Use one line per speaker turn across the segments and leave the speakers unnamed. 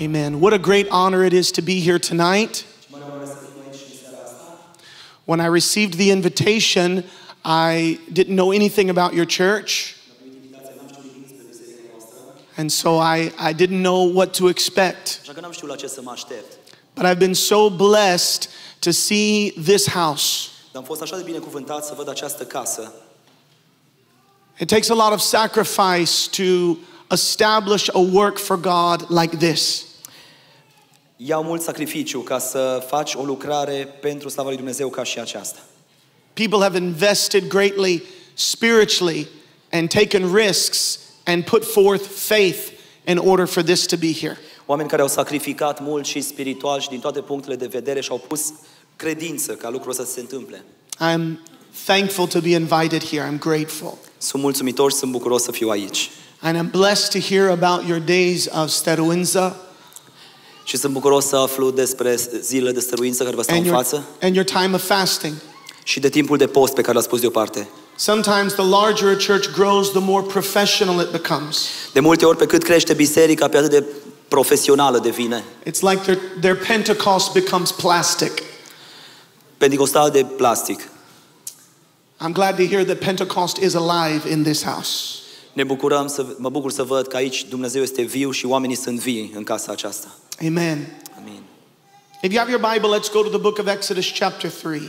Amen. What a great honor it is to be here tonight. When I received the invitation, I didn't know anything about your church. And so I, I didn't know what to expect.
Așa că n-am știut la ce să mă aștept.
But I've been so blessed to see this house.
Dar am fost așa de binecuvântat să văd această casă.
It takes a lot of sacrifice to establish a work for God like this.
Ia mult sacrificiu ca să faci o lucrare pentru slava lui Dumnezeu ca și aceasta.
People have invested greatly spiritually and taken risks and put forth faith in order for this to be here.
Oameni care au sacrificat mult și spiritual și din toate punctele de vedere și au pus credință ca lucrul ăsta să se întâmple.
I'm thankful to be invited here. I'm grateful.
Sunt mulțumitor și sunt bucuros să fiu aici.
And I'm blessed to hear about your days of steruinza
Și sunt bucuros să aflu despre zilele de stăruință care vă stau
and
în
your,
față
and your time of fasting.
și de timpul de post pe care l-ați pus deoparte.
Sometimes the larger a church grows, the more professional it becomes.
De multe ori, pe cât crește biserica, pe atât de profesională devine.
It's like their, their Pentecost becomes plastic.
Pentecostal de plastic.
I'm glad to hear that Pentecost is alive in this house.
Ne bucurăm să, mă bucur să văd că aici Dumnezeu este viu și oamenii sunt vii în casa aceasta.
Amen.
Amin.
If you have your Bible, let's go to the book of Exodus, chapter 3.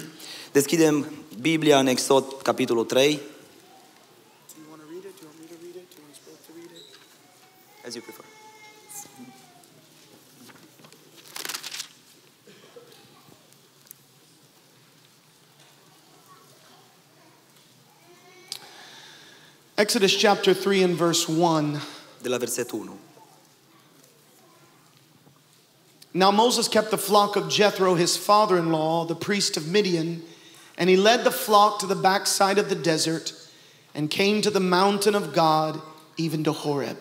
Deschidem Biblia în Exod, capitolul 3.
Do you want to read it? Do you want me to read it? Do you want us both to read it?
As you prefer.
Exodus chapter 3 and verse 1.
De la versetul 1.
Now Moses kept the flock of Jethro, his father in law, the priest of Midian, and he led the flock to the backside of the desert and came to the mountain of God, even to Horeb.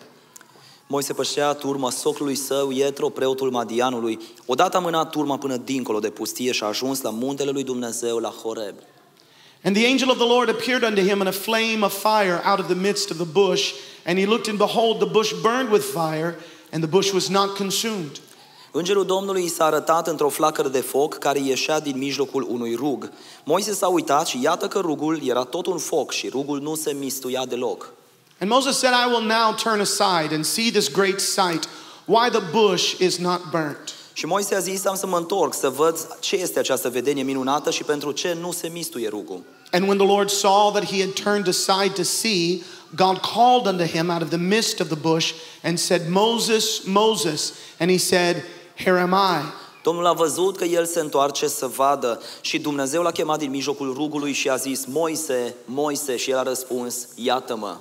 Moise pășea turma său, Ietro, preotul Madianului. Odată mânat turma până dincolo de pustie și a ajuns la muntele lui Dumnezeu, la Horeb.
And the angel of the Lord appeared unto him in a flame of fire out of the midst of the bush. And he looked, and behold, the bush burned with fire, and the bush was not consumed.
Îngerul Domnului i s-a arătat într-o flacără de foc care ieșea din mijlocul unui rug. Moise s-a uitat și iată că rugul era tot un foc și rugul nu se mistuia deloc.
And Moses said, I will now turn aside and see this great sight, why the bush is not burnt.
Și Moise a zis, am să mă întorc să văd ce este această vedenie minunată și pentru ce nu se mistuie rugul.
And when the Lord saw that he had turned aside to see, God called unto him out of the midst of the bush and said, Moses, Moses. And he said, Here am I.
Domnul a văzut că el se întoarce să vadă și Dumnezeu l-a chemat din mijlocul rugului și a zis, Moise, Moise, și el a răspuns, iată-mă.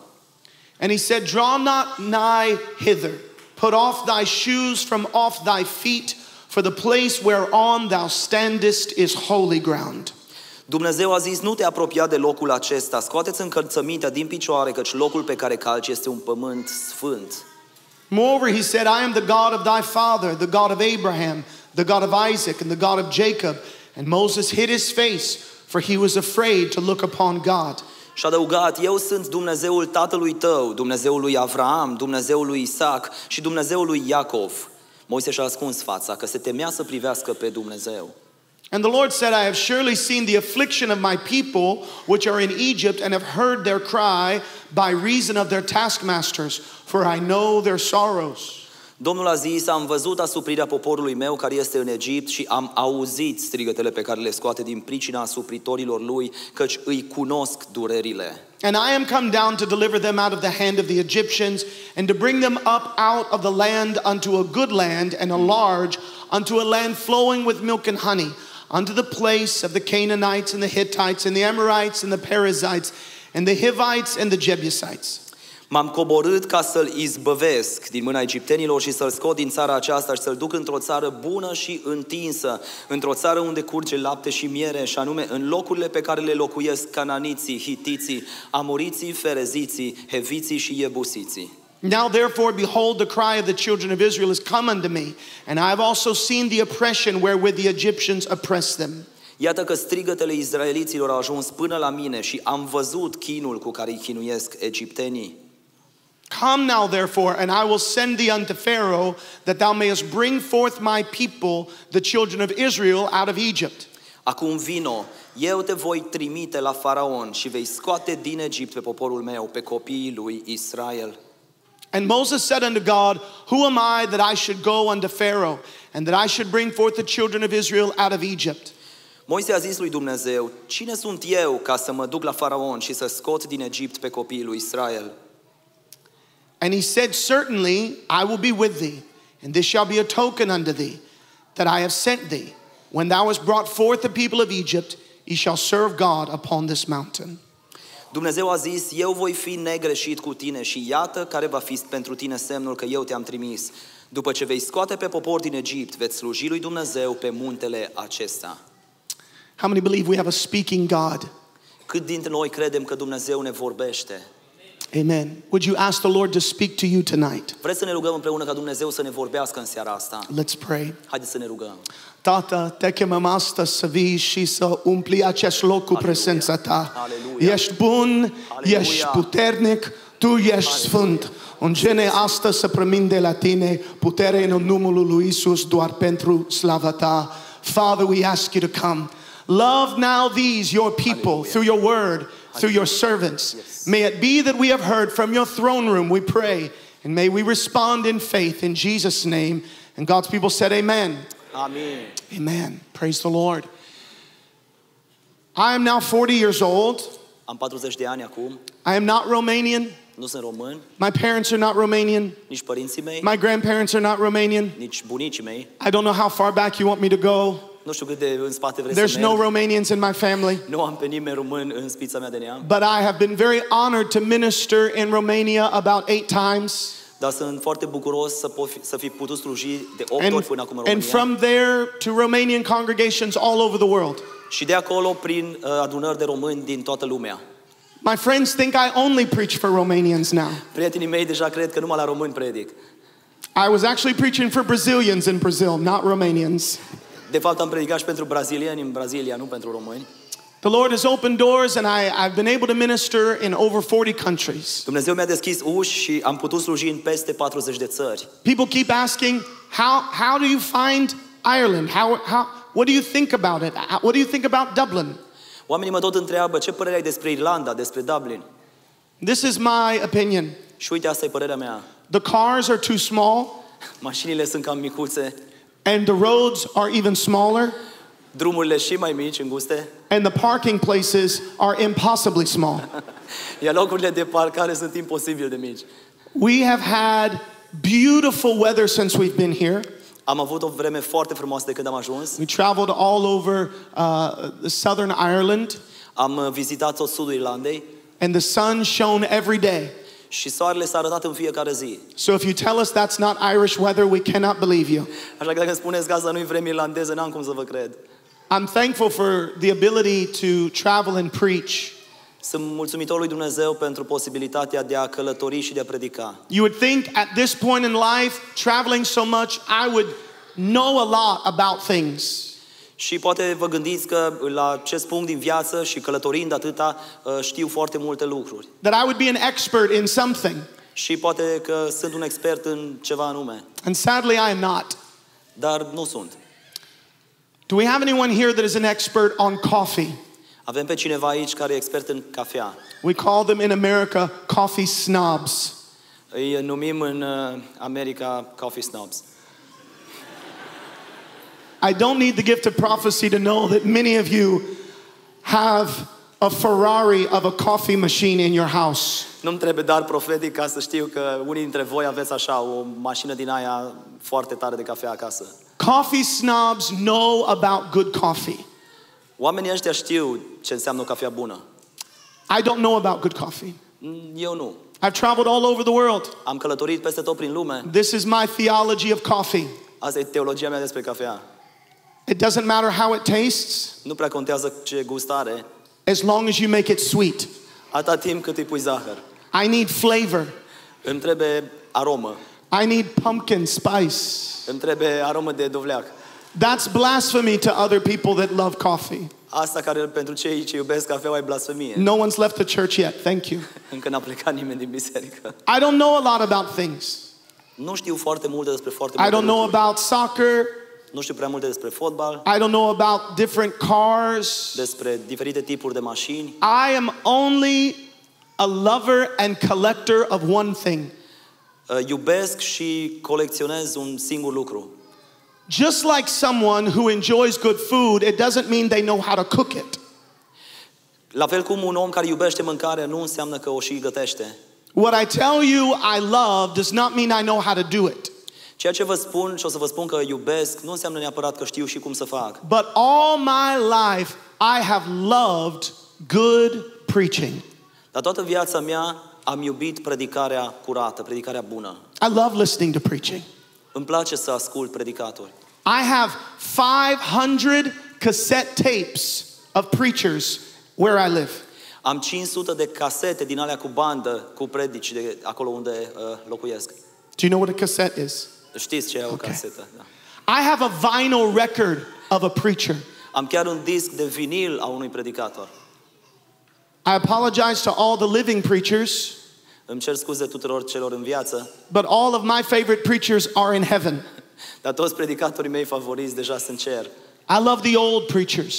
And he said, Draw not nigh hither, put off thy shoes from off thy feet, for the place whereon thou standest is holy ground.
Dumnezeu a zis, nu te apropia de locul acesta, scoateți încălțămintea din picioare, căci locul pe care calci este un pământ sfânt.
Moreover, he said, I am the God of thy father, the God of Abraham, the God of Isaac, and the God of Jacob. And Moses hid his face, for he was afraid to look upon God.
Și adăugat, eu sunt Dumnezeul tatălui tău, Dumnezeul lui Avraam, Dumnezeul lui Isaac și Dumnezeul lui Iacov. Moise și-a ascuns fața, că se temea să privească pe Dumnezeu.
And the Lord said, I have surely seen the affliction of my people which are in Egypt, and have heard their cry by reason of their taskmasters, for I know their sorrows.
Domnul a zis, am văzut asuprirea poporului meu care este în Egipt și am auzit strigătele pe care le scoate din pricina asupritorilor lui, căci îi cunosc durerile.
And I am come down to deliver them out of the hand of the Egyptians, and to bring them up out of the land unto a good land and a large, unto a land flowing with milk and honey, unto the place of the Canaanites and the Hittites and the Amorites and the Perizzites and the Hivites and the Jebusites.
M-am coborât ca să-l izbăvesc din mâna egiptenilor și să-l scot din țara aceasta și să-l duc într-o țară bună și întinsă, într-o țară unde curge lapte și miere, și anume în locurile pe care le locuiesc cananiții, hitiții, amoriții, fereziții, heviții și iebusiții.
Now, therefore, behold, the cry of the children of Israel is come unto me, and I have also seen the oppression wherewith the Egyptians oppress them.
Iată că strigătele izraeliților au ajuns până la mine și am văzut chinul cu care îi chinuiesc egiptenii.
Come now, therefore, and I will send thee unto Pharaoh, that thou mayest bring forth my people, the children of Israel, out of Egypt.
Acum vino, eu te voi trimite la faraon și vei scoate din Egipt pe poporul meu, pe copiii lui Israel.
And Moses said unto God, Who am I that I should go unto Pharaoh, and that I should bring forth the children of Israel out of Egypt?
Moise a zis lui Dumnezeu, cine sunt eu ca să mă duc la faraon și să scot din Egipt pe copiii lui Israel?
And he said, Certainly I will be with thee, and this shall be a token unto thee that I have sent thee. When thou hast brought forth the people of Egypt, ye shall serve God upon this mountain.
Dumnezeu a zis, eu voi fi negreșit cu tine și iată care va fi pentru tine semnul că eu te-am trimis. După ce vei scoate pe popor din Egipt, veți sluji lui Dumnezeu pe muntele acesta.
How many believe we have a speaking God?
Cât dintre noi credem că Dumnezeu ne vorbește?
Amen. Would you ask the Lord to speak to you tonight?
Vreți să ne rugăm împreună ca Dumnezeu să ne vorbească în seara asta?
Let's pray.
Haideți să ne rugăm.
Tată, te chemăm astăzi să vii și să umpli acest loc cu
Aleluia.
prezența ta.
Aleluia.
Ești bun,
Aleluia.
ești puternic, tu ești sfânt. Ungene astăzi să primim de la tine putere în numele lui Isus doar pentru slava ta. Father, we ask you to come. Love now these, your people,
Hallelujah.
through your word, through your servants. May it be that we have heard from your throne room, we pray, and may we respond in faith in Jesus' name. And God's people said, Amen.
Amin.
Amen. Praise the Lord. I am now 40 years old.
Am 40 de ani acum,
I am not Romanian.
nu sunt român,
My parents are not Romanian.
nici părinții mei,
My grandparents are not Romanian.
nici bunicii mei.
I don't know how far back you want me to go.
Nu știu cât de în spate vreți
There's
să
no. Romanians in my family.
Nu am pe nimeni român în spița mea de neam,
But I have been very honored to minister in Romania about eight times.
dar sunt foarte bucuros să, pot fi, să fi putut sluji de 8
And,
ori până acum în România.
and from there to Romanian congregations all over the world.
Și de acolo prin uh, adunări de români din toată lumea.
My friends think I only preach for Romanians now.
Prietenii mei deja cred că numai la români predic.
I was actually preaching for Brazilians in Brazil, not Romanians.
De fapt am predicat și pentru brazilieni în Brazilia, nu pentru români.
The Lord has opened doors, and I, I've been able to minister in over 40 countries.
Dumnezeu mi-a deschis uși și am putut sluji în peste 40 de țări.
People keep asking, how, how do you find Ireland? How, how, what do you think about it? How- What do you think about Dublin?
Oamenii mă tot întreabă ce părere ai despre Irlanda, despre Dublin.
This is my opinion.
Și uite, asta e părerea mea.
The cars are too small,
Mașinile sunt cam micuțe,
and the roads are even smaller,
drumurile și mai mici, înguste,
and the parking places are impossibly small.
iar locurile de parcare sunt imposibil de mici.
We have had beautiful weather since we've been here.
Am avut o vreme foarte frumoasă de când am ajuns.
We traveled all over uh, the southern Ireland,
Am uh, vizitat tot sudul Irlandei
and the sun shone every day.
Și soarele s-a arătat în fiecare zi.
So if you tell us that's not Irish weather, we cannot believe you.
Așa că dacă spuneți că asta nu-i vreme irlandeză, n-am cum să vă cred.
I'm thankful for the ability to travel and preach.
Sunt mulțumitor lui Dumnezeu pentru posibilitatea de a călători și de a predica.
You would think at this point in life, traveling so much, I would know a lot about things.
Și poate vă gândiți că la acest punct din viață și călătorind atâta, uh, știu foarte multe lucruri.
That I would be an expert in something.
Și poate că sunt un expert în ceva anume,
And sadly, I am not.
dar nu sunt.
Do we have anyone here that is an expert on coffee?
Avem pe cineva aici care e expert în cafea.
We call them in America coffee snobs.
Îi numim în uh, America coffee snobs.
I don't need the gift of prophecy to know that many of you have a Ferrari of a coffee machine in your house.
Nu-mi trebuie dar profetic ca să știu că unii dintre voi aveți așa o mașină din aia foarte tare de cafea acasă.
Coffee snobs know about good coffee.
Oamenii ăștia știu ce înseamnă o cafea bună.
I don't know about good coffee.
Mm, Eu nu.
I've traveled all over the world.
Am călătorit peste tot prin lume.
This is my theology of coffee.
Asta e teologia mea despre cafea.
It doesn't matter how it tastes
Nu prea contează ce gust are,
as long as you make it sweet.
atâta timp cât îi pui zahăr.
I need flavor.
Îmi trebuie aromă.
I need pumpkin spice.
Îmi trebuie aromă de dovleac.
That's blasphemy to other people that love coffee.
Asta care pentru cei ce iubesc cafeaua e blasfemie.
No one's left the church yet. Thank you.
Încă n-a plecat nimeni din biserică.
I don't know a lot about things.
Nu știu foarte multe despre foarte multe I
don't know about soccer.
Nu știu prea multe despre fotbal,
I don't know about different cars.
despre diferite tipuri de mașini.
I am only a lover and collector of one thing.
Uh, Iubesc și colecționez un singur lucru.
Just like someone who enjoys good food, it doesn't mean they know how to cook it.
La fel cum un om care iubește mâncarea nu înseamnă că o și gătește.
What I tell you I love does not mean I know how to do it.
Ceea ce vă spun și o să vă spun că iubesc nu înseamnă neapărat că știu și cum să fac.
But all my life, I have loved good preaching.
Dar toată viața mea am iubit predicarea curată, predicarea bună.
I love listening to preaching.
Îmi place să ascult predicatori.
I have 500 cassette tapes of preachers where I live.
Am 500 de casete din alea cu bandă, cu predici de acolo unde uh, locuiesc.
Do you know what a cassette is?
Știți ce e o
Ok.
casetă? Da.
I have a vinyl record of a preacher.
Am chiar un disc de vinil a unui predicator.
I apologize to all the living preachers,
Îmi cer scuze tuturor celor în viață,
but all of my favorite preachers are in heaven.
dar toți predicatorii mei favoriți deja sunt cer.
I love the old preachers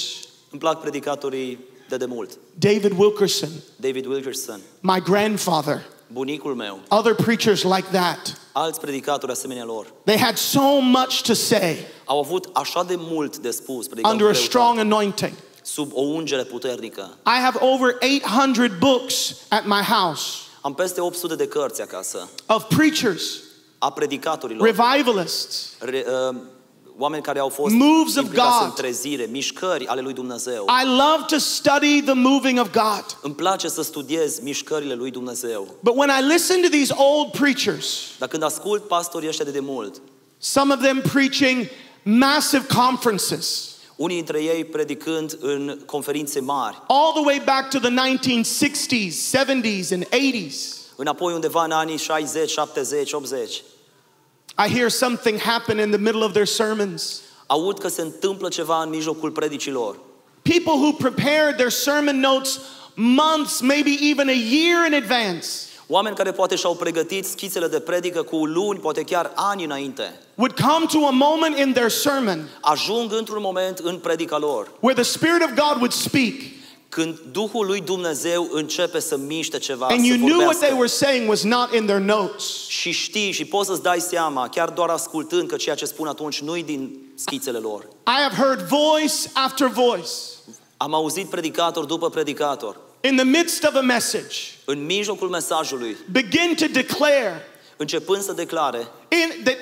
Îmi plac predicatorii de demult.
David Wilkerson,
David Wilkerson,
my grandfather,
bunicul meu,
other preachers like that.
alți predicatori asemenea lor.
They had so much to say
Au avut așa de mult de spus, predicau
under a
cu
strong
greutate,
anointing.
sub o ungere puternică.
I have over 800 books at my house
Am peste 800 de cărți acasă,
of preachers,
a predicatorilor,
revivalists,
re, uh, oameni care au fost
Moves of
implicați
God.
în trezire, mișcări ale lui Dumnezeu.
I love to study the moving of God.
Îmi place să studiez mișcările lui Dumnezeu.
But when I listen to these old preachers,
Dar când ascult pastorii ăștia de demult,
some of them preaching massive conferences,
unii dintre ei predicând în conferințe mari,
all the way back to the 1960s, 70s, and 80s,
înapoi undeva în anii 60, 70, 80,
I hear something happen in the middle of their sermons.
aud că se întâmplă ceva în mijlocul predicilor.
People who prepared their sermon notes months, maybe even a year in advance,
Oameni care poate și-au pregătit schițele de predică cu luni, poate chiar ani înainte,
would come to a moment in their sermon
ajung într-un moment în predica lor,
where the Spirit of God would speak,
când Duhul lui Dumnezeu începe să miște ceva,
and
să
you knew what
vorbească.
they were saying was not in their notes.
Și știi și poți să-ți dai seama, chiar doar ascultând că ceea ce spun atunci nu-i din schițele lor.
I have heard voice after voice
Am auzit predicator după predicator,
in the midst of a message
în mijlocul mesajului,
begin to declare
începând să declare
in, that,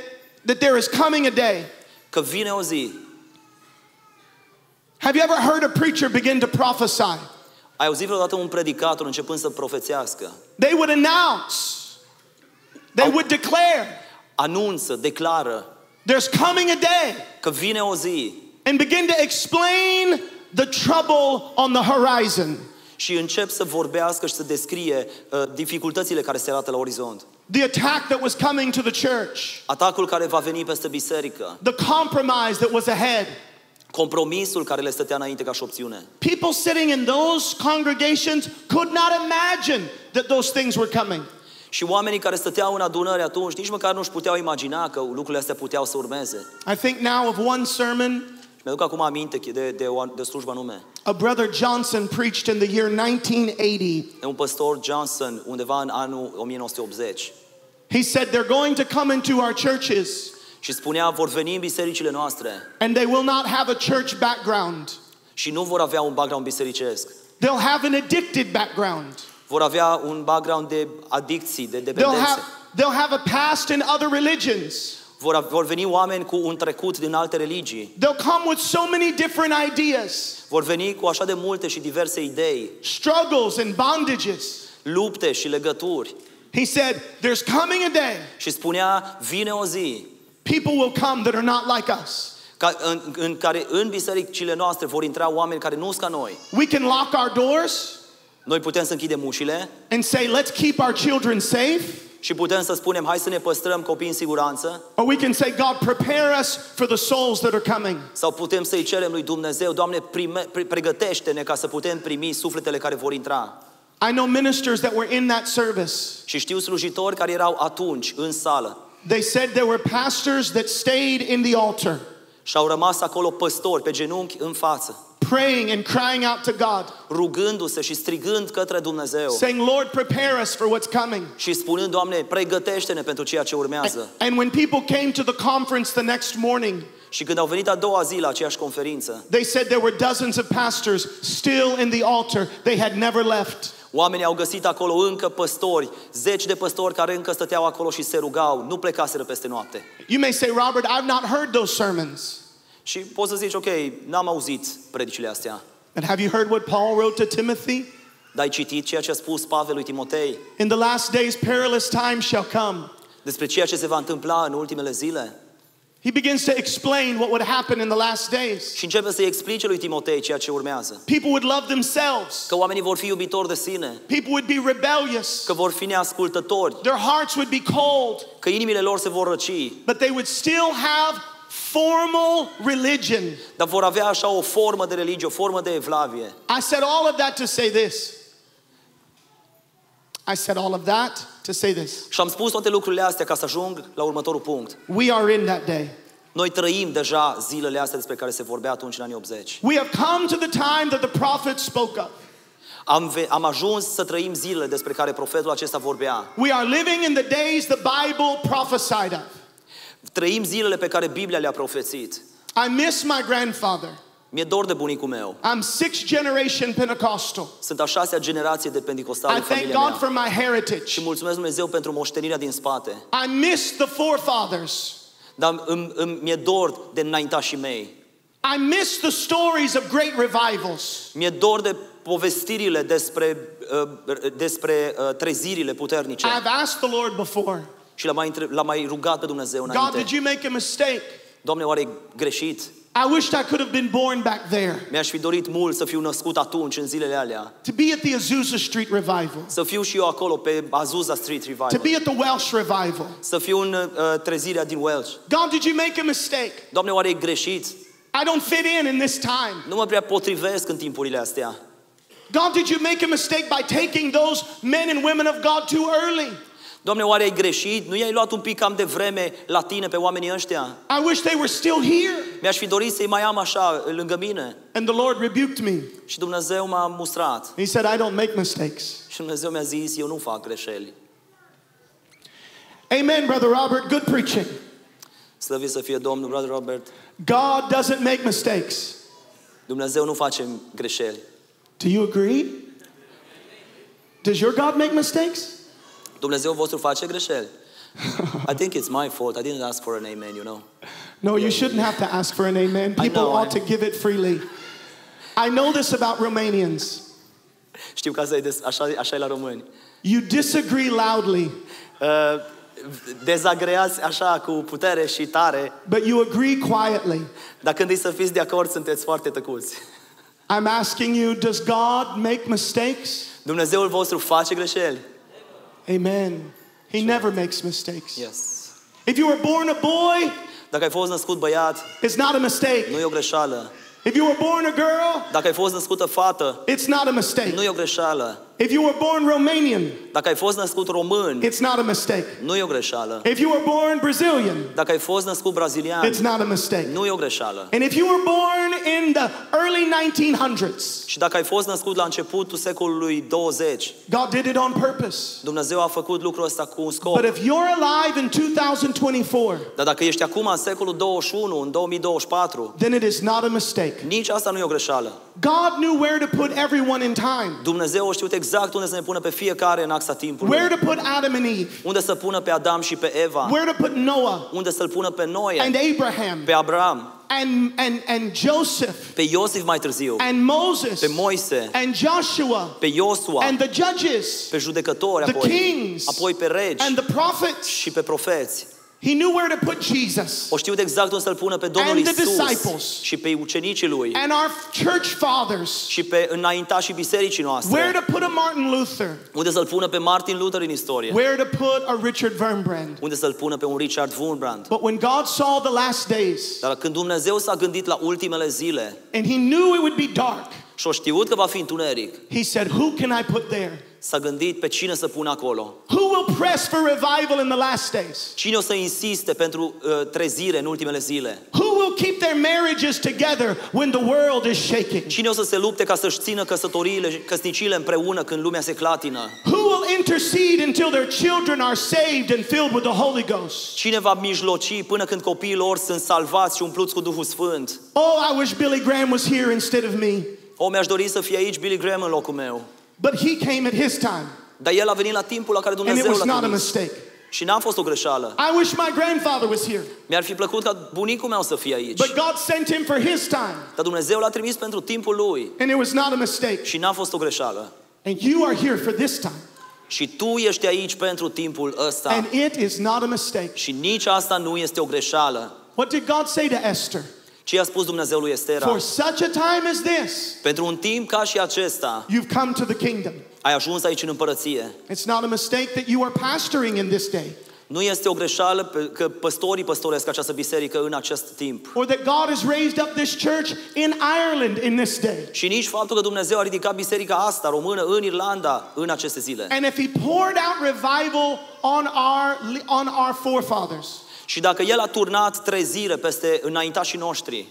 that there is coming a day.
că vine o zi.
Have you ever heard a preacher begin to prophesy?
Ai auzit vreodată un predicator începând să profețească?
They would announce, they
Au-
would declare,
Anunță, declară
there's coming a day,
că vine o zi
and begin to explain the trouble on the horizon.
și încep să vorbească și să descrie uh, dificultățile care se arată la orizont.
The attack that was coming to the church,
Atacul care va veni peste biserică,
the compromise that was ahead.
Compromisul care le stătea înainte ca și opțiune.
People sitting in those congregations could not imagine that those things were coming.
Și oamenii care stăteau în adunări atunci nici măcar nu-și puteau imagina că lucrurile astea puteau să urmeze.
I think now of one sermon
Mi-aduc acum aminte de, de, o- de slujba nume.
a brother Johnson preached in the year 1980.
E un pastor Johnson undeva în anul 1980
He said they're going to come into our churches
și spunea vor veni în bisericile noastre
and they will not have a church background.
și nu vor avea un background bisericesc.
They'll have an addicted background.
Vor avea un background de adicții, de
They'll
dependențe.
have, they'll have a past in other religions.
Vor, av- vor veni oameni cu un trecut din alte religii.
They'll come with so many different ideas,
Vor veni cu așa de multe și diverse idei,
struggles and bondages.
lupte și legături.
He said, There's coming a day,
Și spunea, vine o zi
people will come that are not like us.
ca, în, în care în bisericile noastre vor intra oameni care nu sunt ca noi.
We can lock our doors
Noi putem să închidem ușile
and say, Let's keep our children safe.
Și putem să spunem, hai să ne păstrăm copiii în siguranță,
Or we can say, God, prepare us for the souls that are coming.
sau putem să-i cerem lui Dumnezeu, Doamne, prime, pre- pregătește-ne ca să putem primi sufletele care vor intra.
I know ministers that were in that service.
Și știu slujitori care erau atunci în sală
They said there were pastors that stayed in the altar,
și au rămas acolo păstori pe genunchi în față,
praying and crying out to God,
rugându-se și strigând către Dumnezeu
saying, Lord, prepare us for what's coming.
și spunând, Doamne, pregătește-ne pentru ceea ce urmează.
And when people came to the conference the next morning,
Și când au venit a doua zi la aceeași conferință,
they said there were dozens of pastors still in the altar. They had never left.
Oamenii au găsit acolo încă păstori, zeci de păstori care încă stăteau acolo și se rugau, nu plecaseră peste noapte.
You may say, Robert, I've not heard those sermons.
Și poți să zici, ok, n-am auzit predicile astea,
But have you heard what Paul wrote to Timothy?
dar ai citit ceea ce a spus Pavel lui Timotei
In the last days, perilous times shall come.
despre ceea ce se va întâmpla în ultimele zile?
He begins to explain what would happen in the last days.
Și începe să-i explice lui Timotei ceea ce urmează.
People would love themselves.
Că oamenii vor fi iubitori de sine,
People would be rebellious.
că vor fi neascultători,
Their hearts would be cold,
că inimile lor se vor răci,
but they would still have formal religion.
dar vor avea așa o formă de religie, o formă de evlavie.
I said all of that to say this. I said all of that to say this.
Și am spus toate lucrurile astea ca să ajung la următorul punct.
We are in that day.
Noi trăim deja zilele astea despre care se vorbea atunci în anii 80.
We have come to the time that the prophet spoke of.
Am, ve- am ajuns să trăim zilele despre care profetul acesta vorbea.
We are living in the days the Bible prophesied of.
Trăim zilele pe care Biblia le-a profețit.
I miss my grandfather.
Mi-e dor de bunicul meu.
I'm sixth generation Pentecostal.
Sunt a șasea generație de pentecostali
I
în
thank
familia
God
mea.
for my heritage.
Și mulțumesc Dumnezeu pentru moștenirea din spate.
I miss the forefathers.
Dar îmi, îmi, mi-e dor de înaintașii mei.
I miss the stories of great revivals.
Mi-e dor de povestirile despre, uh, despre uh, trezirile puternice.
I've asked the Lord before,
Și l-am mai, între- l-am mai rugat pe Dumnezeu
God,
înainte.
did you make a mistake?
Doamne, oare e greșit?
I wished I could have been born back there
Mi-aș fi dorit mult să fiu născut atunci, în zilele alea.
to be at the Azusa Street revival,
Să fiu și eu acolo pe Azusa Street
to be at the Welsh revival.
Să fiu în uh, trezirea din Welsh.
God, did you make a mistake?
Doamne, oare e greșit?
I don't fit in in this time.
Nu mă prea potrivesc în timpurile astea.
God, did you make a mistake by taking those men and women of God too early?
Doamne, oare ai greșit? Nu i-ai luat un pic cam de vreme la tine pe oamenii ăștia?
I wish they were still here.
Mi-aș fi dorit să-i mai am așa lângă mine.
And the Lord rebuked me.
Și Dumnezeu m-a mustrat.
He said, I don't make mistakes.
Și Dumnezeu mi-a zis, eu nu fac greșeli.
Amen, Brother Robert. Good preaching.
Slăvit să fie Domnul, brother Robert.
God doesn't make mistakes.
Dumnezeu nu face greșeli.
Do you agree? Does your God make mistakes?
Dumnezeu vostru face greșeli. I think it's my fault. I didn't ask for an amen, you know.
No, you shouldn't have to ask for an amen. People
know,
ought
I-
to give it freely. I know this about Romanians.
Știu că asta e des, așa, așa e la români.
You disagree loudly,
Uh, dezagreați așa cu putere și tare,
but you agree quietly.
dar când e să fiți de acord, sunteți foarte tăcuți.
I'm asking you, does God make mistakes?
Dumnezeul vostru face greșeli?
Amen. He never makes mistakes.
Yes.
If you were born a boy,
Dacă ai fost născut băiat,
it's not a mistake.
nu e o greșeală.
If you were born a girl,
Dacă ai fost născută fată,
it's not a mistake.
nu e o greșeală.
If you were born Romanian,
Dacă ai fost născut român,
it's not a mistake.
nu e o greșeală.
If you were born Brazilian,
Dacă ai fost născut brazilian,
it's not a mistake.
nu e o greșeală.
And if you were born in the early 1900s,
Și dacă ai fost născut la începutul secolului 20,
God did it on purpose.
Dumnezeu a făcut lucrul ăsta cu un scop.
But if you're alive in 2024,
Dar dacă ești acum în secolul 21, în 2024,
then it is not a mistake.
nici asta nu e o greșeală.
God knew where to put everyone in time,
Dumnezeu a știut exact unde să ne pună pe fiecare în axa timpului.
where to put Adam and Eve,
Unde să pună pe Adam și pe Eva.
where to put Noah.
Unde să-l pună pe Noe,
and Abraham.
Pe Abraham,
and, and, and Joseph.
Pe Iosif mai târziu,
and Moses.
Pe Moise,
and Joshua.
Pe Iosua,
and the judges.
Pe judecători
the
apoi,
kings.
Apoi pe regi.
And the prophets.
și pe profeți.
He knew where to put Jesus.
O știut exact unde să-L pună pe Domnul
And the
Isus
disciples.
și pe ucenicii Lui
And our church fathers.
și pe înaintașii bisericii
Where
noastre.
to put a Martin Luther.
Unde să-L pună pe Martin Luther în istorie.
Where to put a Richard Wurmbrand.
Unde să-L pună pe un Richard Wurmbrand.
But when God saw the last days,
Dar când Dumnezeu s-a gândit la ultimele zile
and he knew it would be dark,
și a știut că va fi întuneric,
he said, Who can I put there?
S-a gândit pe cine să pună acolo.
Who will press for revival in the last days?
Cine o să insiste pentru uh, trezire în ultimele zile?
Who will keep their marriages together when the world is shaking?
Cine o să se lupte ca să-și țină căsătoriile, căsnicile împreună când lumea se clatină?
Who will intercede until their children are saved and filled with the Holy Ghost?
Cine va mijloci până când copiii lor sunt salvați și umpluți cu Duhul Sfânt?
Oh, I wish Billy Graham was here instead of me.
O, mi-aș dori să fie aici Billy Graham în locul meu.
But he came at his time,
Dar el a venit la timpul la care
and it
Dumnezeu
was
l-a
not a
trimis.
mistake.
Și n-a fost o greșeală.
I wish my grandfather was here,
Mi-ar fi plăcut ca bunicul meu să fie aici.
but God sent him for his time,
Dar Dumnezeu l-a trimis pentru timpul lui.
and it was not a mistake.
Și n-a fost o greșeală.
And you are here for this time,
Și tu ești aici pentru timpul ăsta.
and it is not a mistake.
Și nici asta nu este o greșeală.
What did God say to Esther?
Ce i-a spus Dumnezeu lui Estera?
For such a time as this,
Pentru un timp ca și acesta,
you've come to the kingdom.
ai ajuns aici în împărăție.
It's not a mistake that you are pastoring in this day,
Nu este o greșeală pe- că păstorii păstoresc această biserică în acest timp.
or that God has raised up this church in Ireland in this day.
Și nici faptul că Dumnezeu a ridicat biserica asta română în Irlanda în aceste zile.
And if He poured out revival on our on our forefathers,
Și dacă El a turnat trezire peste înaintașii noștri,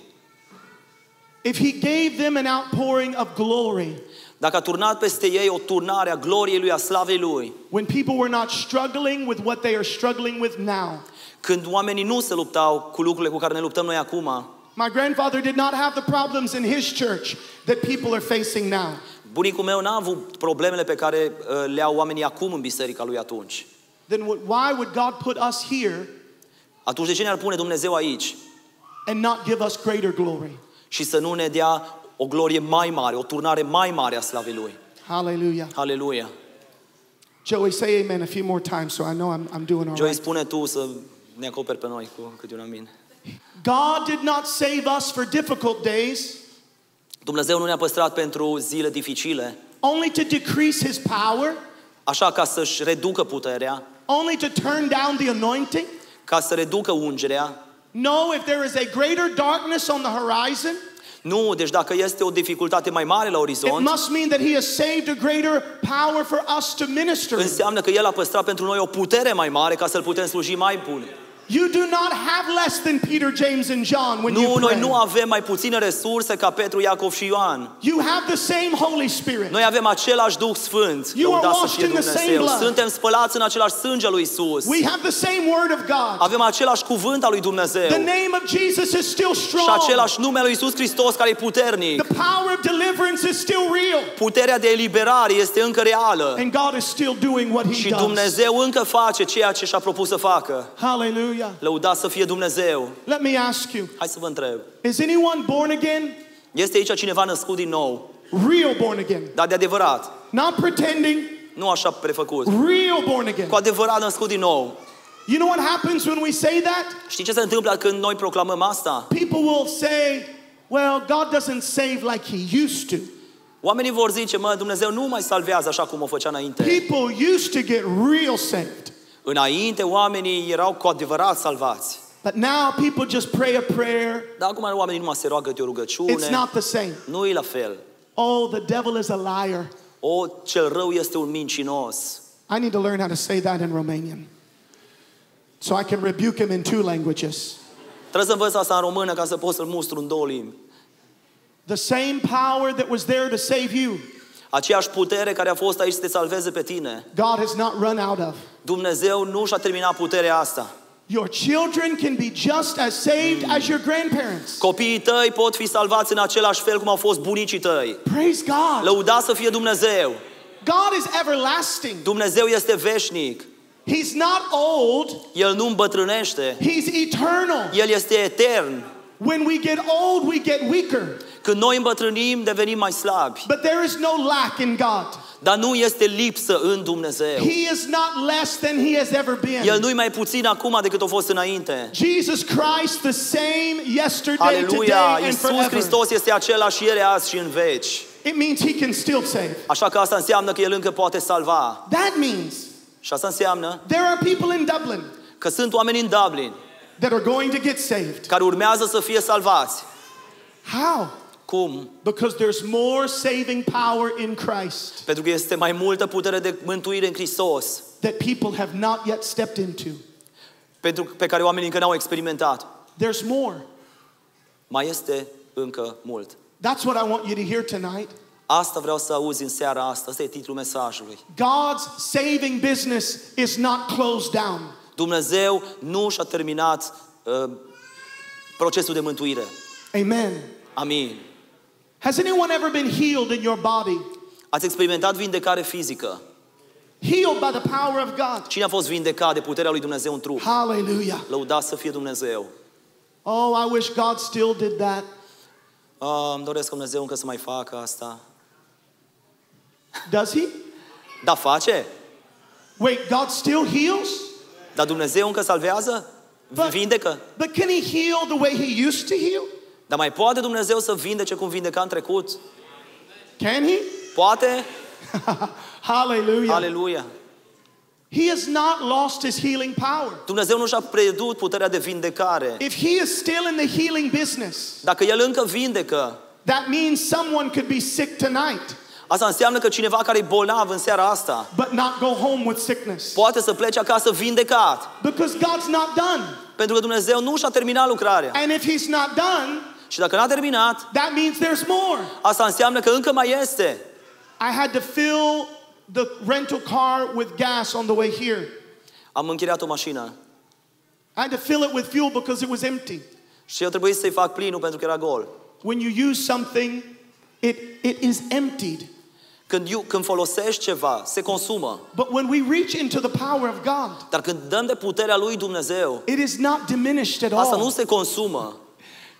if He gave them an outpouring of glory,
dacă a turnat peste ei o turnare a gloriei Lui, a slavei Lui,
when people were not struggling with what they are struggling with now,
când oamenii nu se luptau cu lucrurile cu care ne luptăm noi acum,
my grandfather did not have the problems in his church that people are facing now.
bunicul meu n-a avut problemele pe care uh, le au oamenii acum în biserica lui atunci.
Then what, why would God put us here
Atunci de ce ne-ar pune Dumnezeu aici
and not give us greater glory?
și să nu ne dea o glorie mai mare, o turnare mai mare a slavei Lui?
Hallelujah.
Haleluia!
Joey, say amen a few more times so I know I'm, I'm doing all
Joy,
right.
spune tu să ne acoperi pe noi cu câte un amin.
God did not save us for difficult days,
Dumnezeu nu ne-a păstrat pentru zile dificile,
only to decrease his power,
așa ca să-și reducă puterea,
only to turn down the anointing.
Ca să reducă ungerea.
No, if there is a greater darkness on the horizon,
Nu, deci dacă este o dificultate mai mare la
it
orizont,
must mean that he has saved a greater power for us to minister.
înseamnă că El a păstrat pentru noi o putere mai mare ca să-L putem sluji mai bune.
You do not have less than Peter, James, and John when
Nu,
you
noi
pray.
nu avem mai puține resurse ca Petru, Iacov și Ioan.
You have the same Holy Spirit.
Noi avem același Duh Sfânt.
You are
Lăudat să
washed
fie
in the same
Dumnezeu.
blood.
Suntem spălați în același sânge al lui Isus.
We have the same Word of God.
Avem același cuvânt al lui Dumnezeu.
The name of Jesus is still
Și
strong.
același nume al lui Isus Hristos care e puternic.
The power of deliverance is still real.
Puterea de eliberare este încă reală.
And God is still doing what He
Și
does.
Dumnezeu încă face ceea ce și-a propus să facă.
Hallelujah.
Lăudat să fie Dumnezeu.
Let me ask you
Hai să vă întreb.
is anyone born again?
Este aici cineva născut din nou,
Real born again.
dar de adevărat,
Not pretending,
nu așa prefăcut.
real born again.
Cu adevărat născut din nou.
You know what happens when we say that?
Știi ce se întâmplă când noi proclamăm asta?
People will say, well, God doesn't save like He used to.
Oamenii vor zice, mă, Dumnezeu nu mai salvează așa cum o făcea înainte.
People used to get real saved.
Înainte oamenii erau cu adevărat salvați.
But now people just pray a prayer.
Dar acum oamenii nu mai se roagă de o
It's not the same.
Nu e la fel.
Oh, the devil is a liar.
O, cel rău este un mincinos.
I need to learn how to say that in Romanian. So I can rebuke him in two languages.
Trebuie să învăț asta în română ca să pot să-l mustru în două limbi.
The same power that was there to save you,
Aceeași putere care a fost aici să te salveze pe tine.
God has not run out of.
Dumnezeu nu și-a terminat puterea asta.
Your children can be just as saved as your grandparents.
Copiii tăi pot fi salvați în același fel cum au fost bunicii tăi.
Praise God.
Lăudat să fie Dumnezeu.
God is everlasting.
Dumnezeu este veșnic.
He's not old,
El nu îmbătrânește.
He's eternal.
El este etern.
When we get old, we get weaker.
Când noi îmbătrânim, devenim mai slabi.
But there is no lack in God.
Dar nu este lipsă în Dumnezeu.
He is not less than he has ever been.
El nu-i mai puțin acum decât a fost înainte.
Jesus Christ, the same yesterday,
Aleluia!
today, and
Iisus
forever.
Hristos este același ieri, azi și în veci.
It means he can still save.
Așa că asta înseamnă că El încă poate salva.
That means
Și asta înseamnă
there are people in Dublin
că sunt oameni în Dublin
that are going to get saved.
care urmează să fie salvați.
How?
Cum?
Because there's more saving power in Christ
Pentru că este mai multă putere de mântuire în Hristos,
that people have not yet stepped into.
pentru pe care oamenii încă n-au experimentat.
There's more.
Mai este încă mult.
That's what I want you to hear tonight.
Asta vreau să auzi în seara asta. Asta e titlul mesajului.
God's saving business is not closed down.
Dumnezeu nu și-a terminat uh, procesul de mântuire.
Amen.
Amin.
Has anyone ever been healed in your body?
Ați experimentat vindecare fizică.
Healed by the power of God.
Cine a fost vindecat de puterea lui Dumnezeu în trup?
Hallelujah.
Lăudați să fie Dumnezeu.
Oh, I wish God still did that.
Ah, îmi doresc Dumnezeu încă să mai facă asta.
Does He?
Da, face?
Wait, God still heals?
Dar Dumnezeu încă salvează?
But-
Vindecă?
But can He heal the way He used to heal?
Dar mai poate Dumnezeu să vindece cum vindeca în trecut?
Can He?
Poate?
Hallelujah.
Aleluia!
He has not lost His healing power.
Dumnezeu nu și-a pierdut puterea de vindecare.
If He is still in the healing business,
Dacă El încă vindecă,
that means someone could be sick tonight,
asta înseamnă că cineva care e bolnav în seara asta
but not go home with sickness.
poate să plece acasă vindecat.
Because God's not done.
Pentru că Dumnezeu nu și-a terminat lucrarea.
And if He's not done,
Și dacă n-a terminat,
that means there's more.
asta înseamnă că încă mai este.
I had to fill the rental car with gas on the way here.
Am închiriat o mașină
I had to fill it with fuel because it was empty.
și eu trebuie să-i fac plinul pentru că era gol.
When you use something, it, it is emptied.
Când, iu- când folosești ceva, se consumă.
But when we reach into the power of God,
Dar când dăm de puterea lui Dumnezeu,
it is not diminished at
asta nu
all.
se consumă.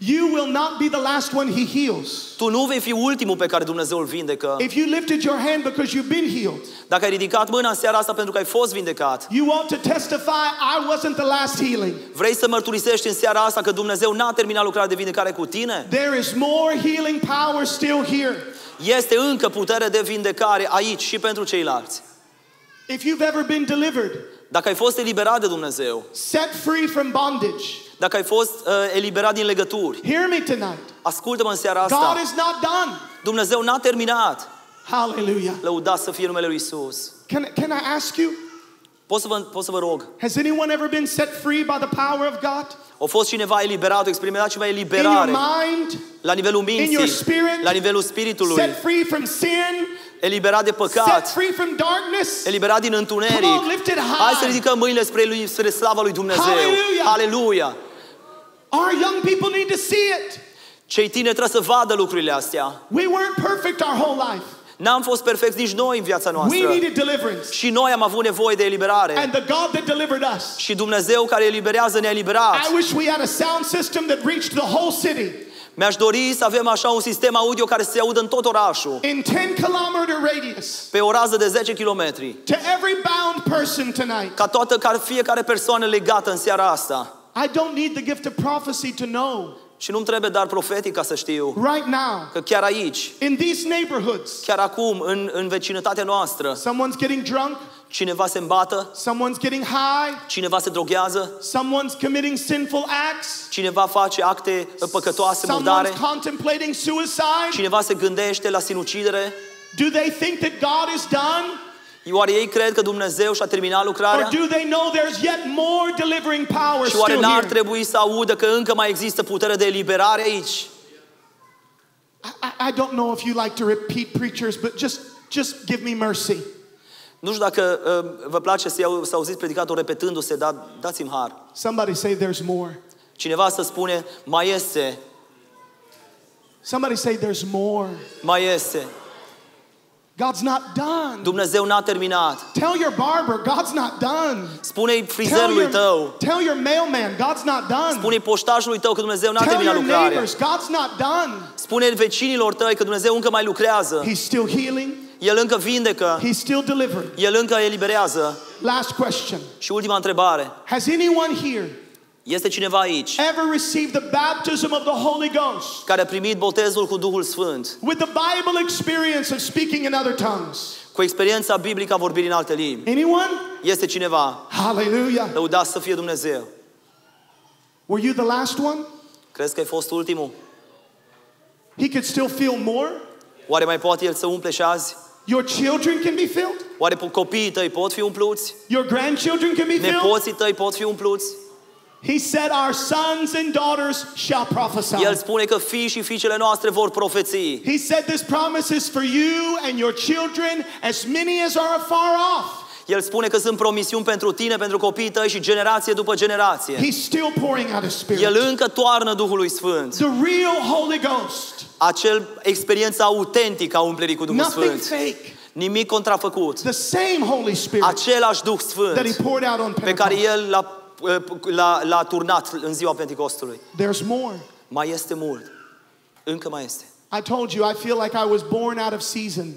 You will not be the last one He heals.
Tu nu vei fi ultimul pe care Dumnezeu îl vindecă.
If you lifted your hand because you've been healed,
Dacă ai ridicat mâna în seara asta pentru că ai fost vindecat,
you ought to testify, I wasn't the last healing.
vrei să mărturisești în seara asta că Dumnezeu n-a terminat lucrarea de vindecare cu tine?
There is more healing power still here.
Este încă putere de vindecare aici și pentru ceilalți.
If you've ever been delivered,
Dacă ai fost eliberat de Dumnezeu,
set free from bondage,
dacă ai fost uh, eliberat din legături,
hear me tonight.
ascultă-mă în seara
God
asta.
is not done.
Dumnezeu n-a terminat.
Hallelujah.
Lăudați să fie numele lui Isus.
Can, can I ask you,
Pot să, vă, pot să vă rog,
has anyone ever been set free by the power of God?
a fost cineva eliberat, a experimentat ceva
In your
eliberare
mind,
la nivelul
in your
minții,
spirit,
la nivelul spiritului,
set free from sin,
eliberat de
set
păcat,
free from darkness.
eliberat din
Come
întuneric.
on, lift it high.
Hai să ridicăm mâinile spre, lui, spre slava lui Dumnezeu.
Hallelujah.
Aleluia!
Our young people need to see it.
Cei tineri trebuie să vadă lucrurile astea.
We weren't perfect our whole life.
N-am fost perfecți nici noi în viața
We
noastră.
needed deliverance.
Și noi am avut nevoie de eliberare.
And the God that delivered us.
Și Dumnezeu care eliberează ne-a eliberat.
I wish we had a sound system that reached the whole city.
Mi-aș dori să avem așa un sistem audio care să se audă în tot orașul.
In 10 kilometer radius.
Pe o rază de 10 km.
To every bound person tonight.
Ca toată, ca fiecare persoană legată în seara asta.
I don't need the gift of prophecy to know
Și nu-mi trebuie dar profetic ca să știu
right now,
că chiar aici,
in these neighborhoods,
chiar acum, în, în vecinătatea noastră,
someone's getting drunk,
cineva se îmbată,
someone's getting high,
cineva se droghează,
someone's committing sinful acts,
cineva face acte păcătoase, murdare,
someone's contemplating suicide.
cineva se gândește la sinucidere.
Do they think that God is done?
Oare ei cred că Dumnezeu și-a terminat
Or
lucrarea?
do they know there's yet more delivering power
Și oare
still
n-ar
here?
trebui să audă că încă mai există putere de eliberare aici?
I, I- I don't know if you like to repeat preachers, but just, just give me mercy.
Nu știu dacă uh, vă place să, iau, să auziți predicatul repetându-se, dar dați-mi har.
Somebody say there's more.
Cineva să spune, mai este,
Somebody say there's more.
mai este.
God's not done.
Dumnezeu n-a terminat.
Tell your barber, God's not done.
Spune-i
Tell
frizerului
your,
tău,
tell your mailman, God's not done.
spune-i poștașului tău că Dumnezeu n-a
Tell
terminat
your
lucrarea.
neighbors, God's not done.
Spune vecinilor tăi că Dumnezeu încă mai lucrează.
He's still healing,
El încă vindecă,
He's still delivering.
El încă eliberează.
Last question
Și ultima întrebare.
Has anyone here
Este cineva aici
ever received the baptism of the Holy Ghost
care a primit botezul cu Duhul Sfânt,
with the Bible experience of speaking in other tongues?
cu experiența biblică a vorbirii în alte limbi?
Anyone?
Este cineva?
Hallelujah.
Lăudat să fie Dumnezeu.
Were you the last one?
Crezi că ai fost ultimul?
He could still feel more.
Oare mai poate El să umple și azi?
Your children can be filled.
Oare copiii tăi pot fi umpluți?
Your grandchildren can be filled.
Nepoții tăi pot fi umpluți?
He said, Our sons and daughters shall prophesy.
El spune că fii și fiicele noastre vor profeții.
He said, This promise is for you and your children, as many as are afar off.
El spune că sunt promisiuni pentru tine, pentru copiii tăi și generație după generație.
He's still pouring out His Spirit.
El încă toarnă Duhului Sfânt.
The real Holy Ghost.
Acel experiență autentică a umplerii cu Duhul
Nothing
Sfânt.
fake.
Nimic contrafăcut.
The same Holy Spirit
Același Duh
that He
Sfânt
poured out on
pe care
Pentecost.
El l-a, l-a, l-a turnat în ziua Penticostului.
There's more.
Mai este mult. Încă mai este.
I told you, I feel like I was born out of season.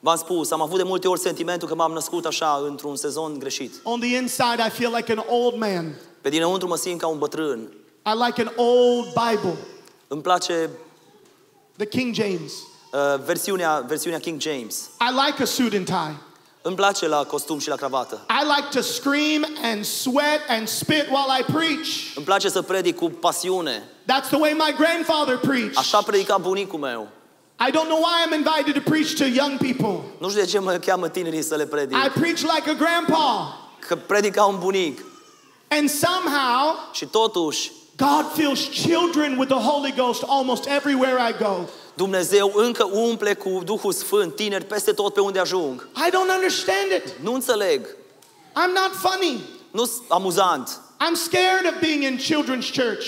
V-am spus, am avut de multe ori sentimentul că m-am născut așa, într-un sezon greșit.
On the inside, I feel like an old man.
Pe dinăuntru mă simt ca un bătrân.
I like an old Bible,
Îmi place
the King James.
uh, versiunea, versiunea King James.
I like a suit and tie.
Îmi place la costum și la cravată.
I like to scream and sweat and spit while I preach.
Îmi place să predic cu pasiune.
That's the way my grandfather preached.
Așa predica bunicul meu.
I don't know why I'm invited to preach to young people.
Nu știu de ce mă cheamă tinerii să le predic.
I preach like a grandpa.
Că predic ca un bunic.
And somehow,
Și totuși,
God fills children with the Holy Ghost almost everywhere I go.
Dumnezeu încă umple cu Duhul Sfânt tineri peste tot pe unde ajung.
I don't understand it.
Nu înțeleg.
I'm not funny.
Nu sunt amuzant.
I'm scared of being in children's church.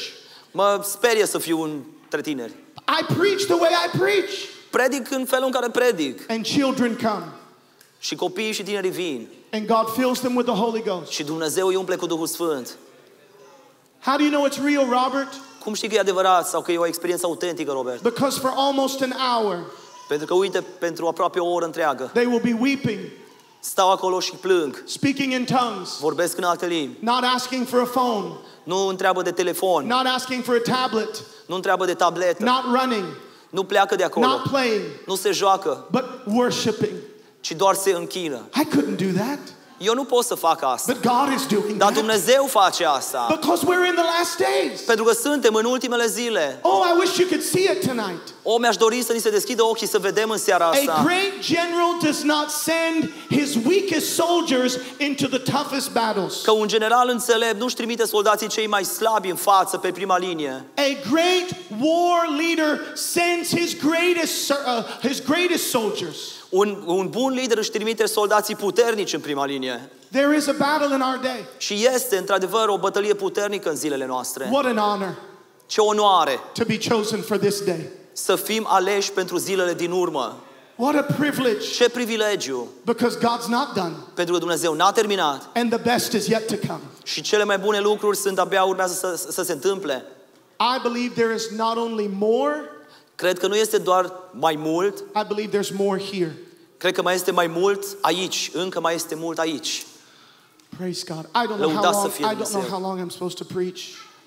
Mă sperie să fiu între tineri.
I preach the way I preach,
Predic în felul în care predic.
and children come,
Și copiii și tinerii vin.
and God fills them with the Holy Ghost.
Și Dumnezeu îi umple cu Duhul Sfânt.
How do you know it's real, Robert?
Cum știi că e adevărat sau că e o experiență autentică, Robert?
Because for almost an hour,
Pentru că, uite, pentru aproape o oră întreagă,
they will be weeping,
stau acolo și plâng,
speaking in tongues,
vorbesc în alte limbi,
not asking for a phone,
nu întreabă de telefon,
not asking for a tablet,
nu întreabă de tabletă,
not running,
nu pleacă de acolo,
not playing,
nu se joacă,
but worshiping.
ci doar se închină.
I couldn't do that,
Eu nu pot să fac asta,
but God is doing
dar
that
Dumnezeu face asta.
because we're in the last days.
Pentru că suntem în ultimele zile.
Oh, I wish you could see it tonight.
O, mi-aș dori să ni se deschidă ochii să vedem în seara
A
asta.
great general does not send his weakest soldiers into the toughest battles.
Că un general înțelept nu-și trimite soldații cei mai slabi în față pe prima linie.
A great war leader sends his greatest, uh, his greatest soldiers.
Un, un bun lider își trimite soldații puternici în prima linie.
There is a battle in our day.
Și este, într-adevăr, o bătălie puternică în zilele noastre.
What an honor
Ce onoare
to be chosen for this day.
să fim aleși pentru zilele din urmă.
What a privilege
Ce privilegiu!
because God's not done
Pentru că Dumnezeu n-a terminat
and the best is yet to come.
și cele mai bune lucruri sunt abia urmează să, să se întâmple.
I believe there is not only more,
Cred că nu este doar mai mult,
I believe there's more here.
cred că mai este mai mult aici, încă mai este mult aici.
Praise God. I don't know how
Lăudat să
long
fie
I don't know
Dumnezeu.
how long I'm supposed to preach.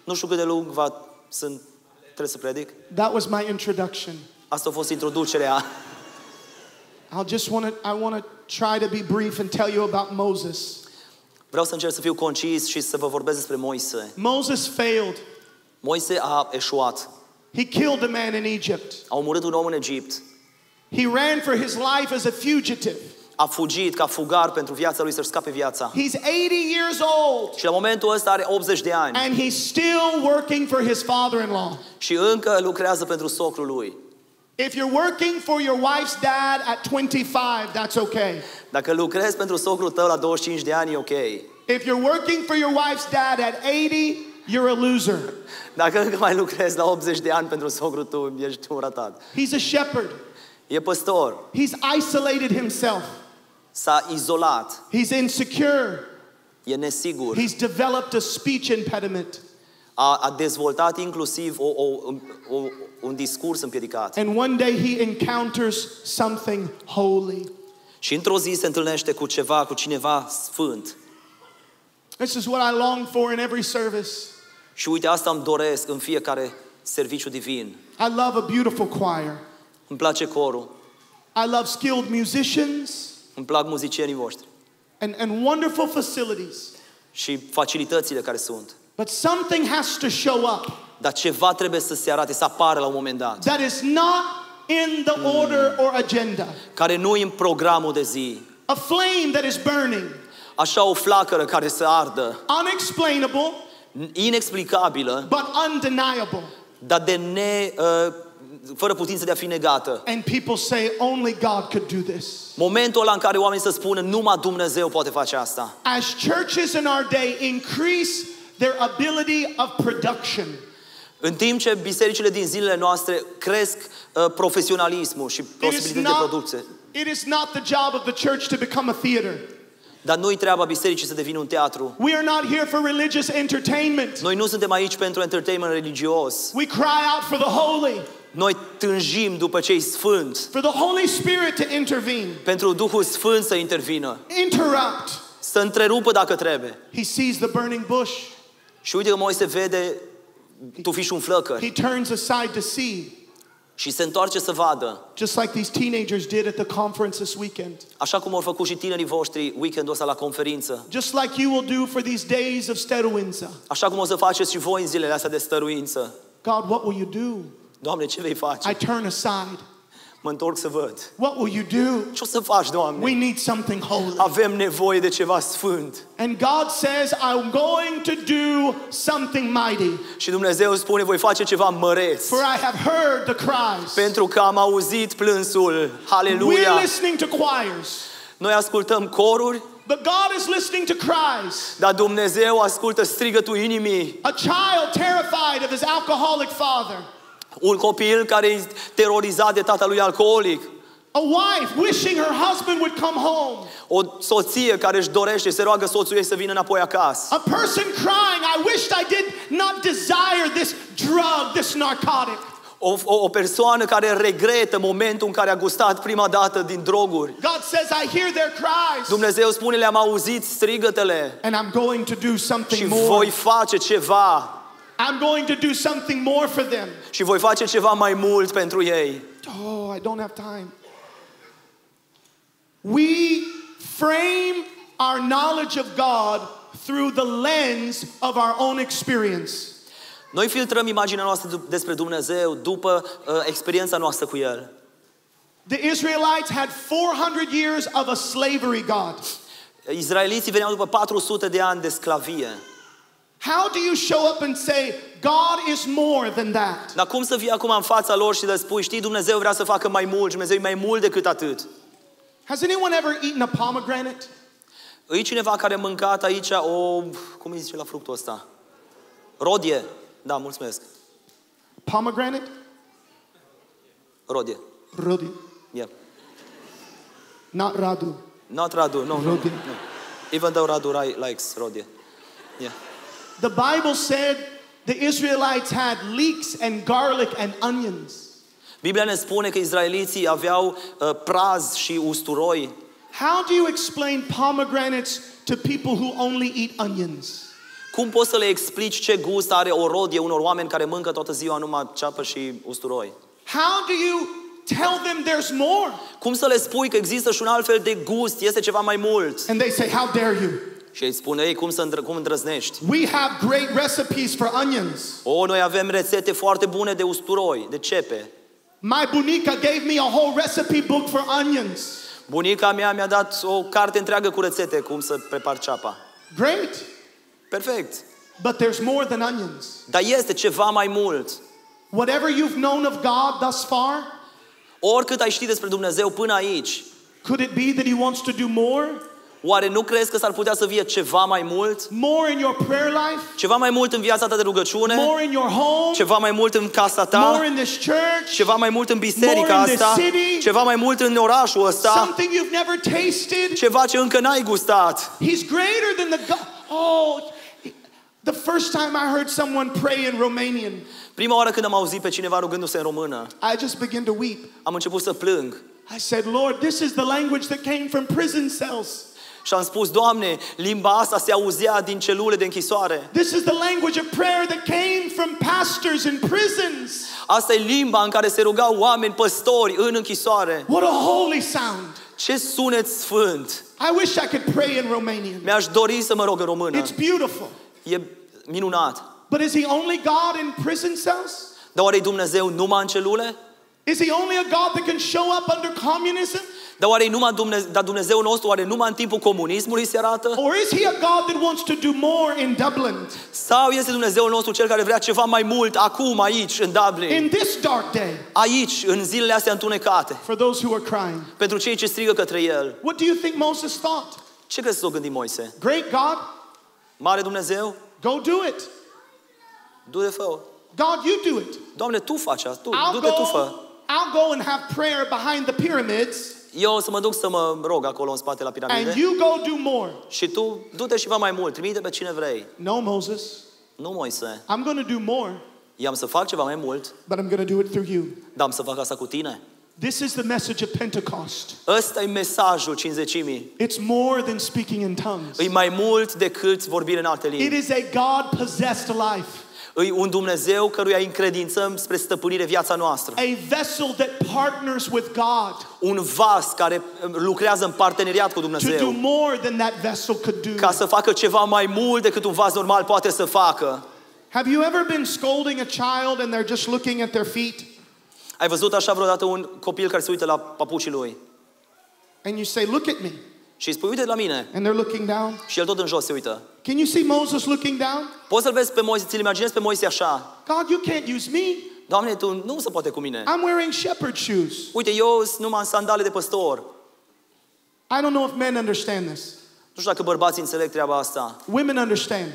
Nu știu cât de lung va, sunt, trebuie să predic.
That was my introduction.
Asta a fost introducerea.
I'll just want to I want to try to be brief and tell you about Moses.
Vreau să încerc să fiu concis și să vă vorbesc despre Moise.
Moses failed.
Moise a eșuat.
He killed a man in Egypt.
A omorât un om în Egipt.
He ran for his life as a fugitive.
A fugit ca fugar pentru viața lui să-și scape viața.
He's 80 years old
Și la momentul ăsta are 80 de ani
and he's still working for his father-in-law.
și încă lucrează pentru socrul lui.
If you're working for your wife's dad at 25, that's okay.
Dacă lucrezi pentru socrul tău la 25 de ani, e ok.
If you're working for your wife's dad at 80, you're a loser.
Dacă încă mai lucrezi la 80 de ani pentru socrul tău, ești un ratat.
He's a shepherd.
E păstor.
He's isolated himself.
S-a izolat.
He's insecure.
E nesigur.
He's developed a speech impediment.
A, a dezvoltat inclusiv o, o, o, un discurs împiedicat.
And one day he encounters something holy.
Și într-o zi se întâlnește cu ceva, cu cineva sfânt.
This is what I long for in every service.
Și uite, asta îmi doresc în fiecare serviciu divin.
I love a beautiful choir.
Îmi place corul,
I love skilled musicians
îmi plac muzicienii voștri
and, and wonderful facilities.
și facilitățile care sunt.
But something has to show up
Dar ceva trebuie să se arate, să apară la un moment dat.
that is not in the order or agenda.
Care nu e în programul de zi.
A flame that is burning,
Așa o flacără care se ardă,
unexplainable,
inexplicabilă,
but undeniable.
dar de ne, uh, fără putință de a fi negată.
And people say only God could do this.
Momentul ăla în care oamenii să spună numai Dumnezeu poate face asta.
As churches in our day increase their ability of production,
În timp ce bisericile din zilele noastre cresc uh, profesionalismul și
it is,
posibilități de
not,
producție,
it is not the job of the church to become a theater.
Dar nu-i treaba bisericii să devină un teatru.
We are not here for religious entertainment.
Noi nu suntem aici pentru entertainment religios.
We cry out for the holy,
Noi tânjim după cei sfânt,
for the Holy Spirit to intervene,
pentru Duhul Sfânt să intervină,
interrupt.
să întrerupă dacă trebuie.
He sees the burning bush.
Și uite că Moise vede tufișul în flăcări
He turns aside to see,
și se întoarce să vadă,
just like these teenagers did at the conference this weekend.
așa cum au făcut și tinerii voștri weekendul ăsta la conferință,
Just like you will do for these days of Steruinza.
așa cum o să faceți și voi în zilele astea de stăruință.
God, what will you do?
Doamne, ce vei face?
I turn aside.
Mă întorc să văd.
What will you do?
Ce o să faci, Doamne?
We need something holy.
Avem nevoie de ceva sfânt.
And God says, I'm going to do something mighty.
Și Dumnezeu spune, voi face ceva măreț.
For I have heard the cries.
Pentru că am auzit plânsul.
We're
Haleluia!
listening to choirs,
Noi ascultăm coruri,
but God is listening to cries.
dar Dumnezeu ascultă strigătul inimii.
A child terrified of his alcoholic father.
Un copil care e terorizat de tatălui alcoolic.
A wife wishing her husband would come home.
O soție care își dorește, se roagă soțul ei să vină înapoi acasă.
A person crying, I wished I did not desire this drug, this narcotic.
O, o, o persoană care regretă momentul în care a gustat prima dată din droguri.
God says, I hear their cries.
Dumnezeu spune, le-am auzit strigătele
And I'm going to do
și
something
voi
more.
face ceva.
I'm going to do something more for them.
Și voi face ceva mai mult pentru ei.
Oh, I don't have time. We frame our knowledge of God through the lens of our own experience.
Noi filtrăm imaginea noastră du- despre Dumnezeu după uh, experiența noastră cu El.
The Israelites had 400 years of a slavery God.
Izraeliții veneau după 400 de ani de sclavie.
How do you show up and say, God is more than that?
Dar cum să vii acum în fața lor și le spui, știi, Dumnezeu vrea să facă mai mult, Dumnezeu e mai mult decât atât.
Has anyone ever eaten a pomegranate?
E cineva care a mâncat aici o, cum îi zice la fructul ăsta? Rodie. Da, mulțumesc.
Pomegranate?
Rodie.
Rodi.
Yeah.
Not Radu.
Not Radu, no, no,
Rodie.
no. Even though Radu ri- likes Rodie. Yeah.
The Bible said the Israelites had leeks and garlic and onions.
Biblia ne spune că izraeliții aveau uh, praz și usturoi.
How do you explain pomegranates to people who only eat onions?
Cum poți să le explici ce gust are o rodie unor oameni care mâncă toată ziua numai ceapă și usturoi?
How do you tell them there's more?
Cum să le spui că există și un alt fel de gust, este ceva mai mult?
And they say, How dare you?
Și îi spune, ei, cum, să îndră, cum îndrăznești?
We have great recipes for onions.
O, noi avem rețete foarte bune de usturoi, de cepe.
My bunica gave me a whole recipe book for onions.
Bunica mea mi-a dat o carte întreagă cu rețete cum să prepar ceapa.
Great.
Perfect.
But there's more than onions.
Dar este ceva mai mult.
Whatever you've known of God thus far,
Oricât ai ști despre Dumnezeu până aici,
could it be that He wants to do more?
Oare nu crezi că s-ar putea să fie ceva mai mult?
More in your prayer life?
Ceva mai mult în viața ta de rugăciune?
More in your home?
Ceva mai mult în casa ta?
More in this church?
Ceva mai mult în biserica
More in this
asta?
city?
Ceva mai mult în orașul ăsta?
Something you've never tasted?
Ceva ce încă n-ai gustat?
He's greater than the God. Oh, the first time I heard someone pray in Romanian,
Prima oară când am auzit pe cineva rugându-se în română,
I just began to weep.
am început să plâng.
I said, Lord, this is the language that came from prison cells.
Și am spus, Doamne, limba asta se auzea din celule de închisoare.
This is the language of prayer that came from pastors in prisons.
Asta e limba în care se rugau oameni, păstori, în închisoare.
What a holy sound.
Ce sunet sfânt!
I wish I could pray in Romanian.
Mi-aș dori să mă rog în română.
It's beautiful.
E minunat.
But is he only God in prison cells?
Dar oare e Dumnezeu numai în celule?
Is he only a God that can show up under communism?
Dar oare e numai Dumnezeu, dar Dumnezeu nostru oare numai în timpul comunismului se arată?
Or is he a God that wants to do more in Dublin?
Sau este Dumnezeul nostru cel care vrea ceva mai mult acum, aici, în Dublin?
In this dark day,
Aici, în zilele astea întunecate,
for those who are crying.
pentru cei ce strigă către El.
What do you think Moses thought?
Ce crezi să o gândi Moise?
Great God,
Mare Dumnezeu?
go do it.
Du-te fă
God, you do it.
Doamne, Tu faci asta, Tu,
I'll
du-te Tu fă.
go, I'll go and have prayer behind the pyramids,
Eu o să mă duc să mă rog acolo în spate la
and
piramide.
you go do more.
Și tu du-te și va mai mult, trimite pe cine vrei.
No, Moses,
Nu Moise.
I'm going to do more,
I-am să fac ceva mai mult,
but I'm going to do it through you.
dar am să fac asta cu tine.
This is the message of Pentecost.
Ăsta e mesajul cinzecimii.
It's more than speaking in tongues.
E mai mult decât vorbire în alte
It
limbi.
is a God possessed life,
E un Dumnezeu căruia îi încredințăm spre stăpânire viața noastră.
a vessel that partners with God
Un vas care lucrează în parteneriat cu
to do
Dumnezeu.
more than that vessel could do.
Ca să facă ceva mai mult decât un vas normal poate să facă.
Have you ever been scolding a child and they're just looking at their feet
Ai văzut așa vreodată un copil care se uită la papucii lui
and you say, Look at me?
Și îi spui, uite la mine.
And they're looking down.
Și el tot în jos se uită.
Can you see Moses looking down?
Poți să-l vezi pe Moise, ți-l imaginezi pe Moise așa.
God, you can't use me.
Doamne, tu nu se poate cu mine.
I'm wearing shepherd shoes.
Uite, eu sunt numai în sandale de păstor.
I don't know if men understand this.
Nu știu dacă bărbații înțeleg treaba asta.
Women understand.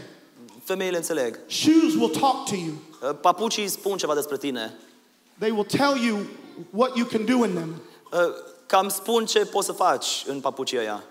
Femeile înțeleg.
Shoes will talk to you.
Papucii spun ceva despre tine.
They will tell you what you can do in them.
Cam spun ce poți să faci în papucii ăia.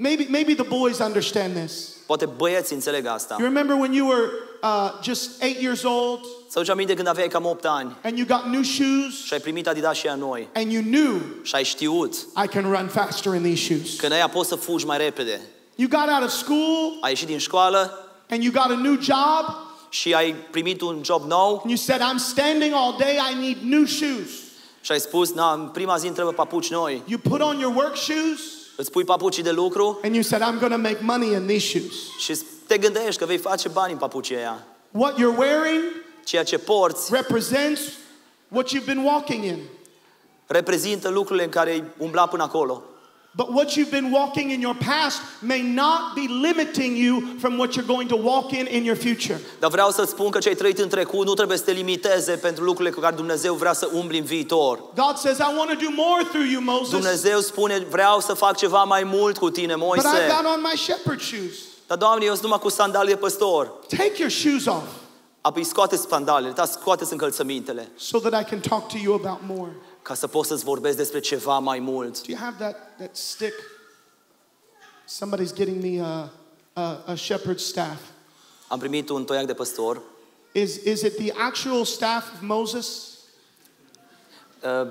Maybe, maybe the boys understand this.
Poate băieții înțeleg asta.
You remember when you were uh, just eight years old
Să duci aminte când aveai cam 8 ani
and you got new shoes
și ai primit Adidas și noi
and you knew
și ai știut
I can run faster in these shoes.
că aia poți să fugi mai repede.
You got out of school
Ai ieșit din școală
and you got a new job
și ai primit un job nou
and you said, I'm standing all day, I need new shoes.
și ai spus, na, în prima zi îmi trebuie papuci noi.
You put on your work shoes
Îți pui papucii de lucru
and you said, I'm going to make money in these shoes.
și te gândești că vei face bani în papucii aia.
What you're wearing
Ceea ce porți
represents what you've been walking in.
reprezintă lucrurile în care ai umblat până acolo.
But what you've been walking in your past may not be limiting you from what you're going to walk in in your future.
Dar vreau să-ți spun că ce ai trăit în trecut nu trebuie să te limiteze pentru lucrurile cu care Dumnezeu vrea să umbli în viitor.
God says, I want to do more through you, Moses.
Dumnezeu spune, vreau să fac ceva mai mult cu tine,
But I've got on my shepherd shoes.
Dar, Doamne, eu sunt numai cu sandalii de păstor.
Take your shoes off
Apoi scoate sandalele, dar scoate încălțămintele
so that I can talk to you about more.
Ca să pot să-ți vorbesc despre ceva mai mult.
Do you have that, that stick? Somebody's getting me a, a, a shepherd's staff.
Am primit un toiac de păstor.
Is, is it the actual staff of Moses?
Uh,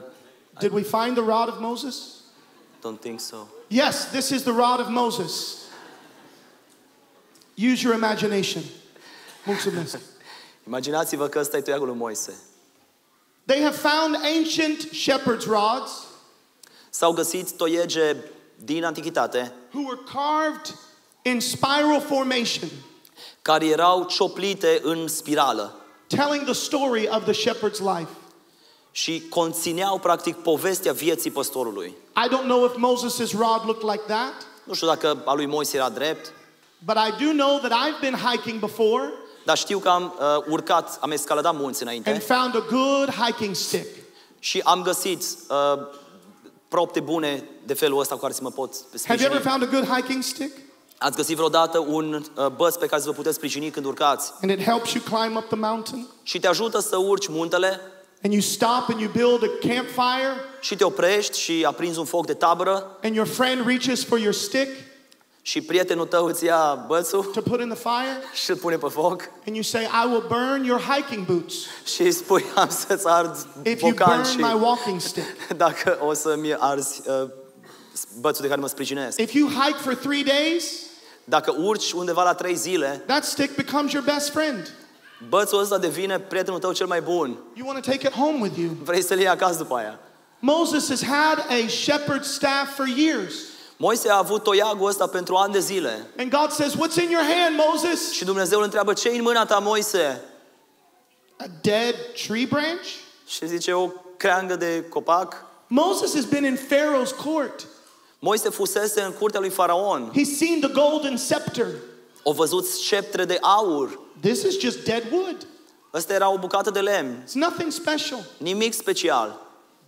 Did we find the rod of Moses?
don't think so.
Yes, this is the rod of Moses. Use your imagination. Mulțumesc.
Imaginați-vă că ăsta e toiagul lui Moise.
They have found ancient shepherd's rods
S-au găsit toiege din antichitate
who were carved in spiral formation,
care erau cioplite în spirală
telling the story of the shepherd's life.
și conțineau practic povestea vieții păstorului.
I don't know if Moses' rod looked like that,
Nu știu dacă a lui Moise era drept,
but I do know that I've been hiking before
dar știu că am uh, urcat, am escaladat munți
and
înainte
found a good hiking stick.
și am găsit uh, propte bune de felul ăsta cu care să mă pot
Have you
sprijini.
ever found a good hiking stick?
Ați găsit vreodată un uh, băț pe care să vă puteți sprijini când urcați
And it helps you climb up the mountain?
și te ajută să urci muntele
And you stop and you build a campfire?
și te oprești și aprinzi un foc de tabără
And your friend reaches for your stick
și prietenul tău îți ia bățul
to put in the fire?
și îl pune pe foc
And you say, I will burn your hiking boots
și îi spui am să-ți ard
if you
bocan
burn
și
my walking stick.
dacă o să-mi arzi uh, bățul de care mă sprijinesc.
If you hike for three days,
Dacă urci undeva la trei zile,
that stick becomes your best friend.
bățul ăsta devine prietenul tău cel mai bun.
You want to take it home with you.
Vrei să-l iei acasă după aia.
Moses has had a shepherd's staff for years.
Moise a avut toiagul ăsta pentru ani de zile.
And God says, What's in your hand, Moses?
Și Dumnezeu îl întreabă, ce în mâna ta, Moise?
A dead tree branch?
Și zice, o creangă de copac.
Moses has been in Pharaoh's court.
Moise fusese în curtea lui Faraon.
He's seen the golden scepter.
O văzut sceptre de aur.
This is just dead wood.
Ăsta era o bucată de lemn.
It's nothing special.
Nimic special.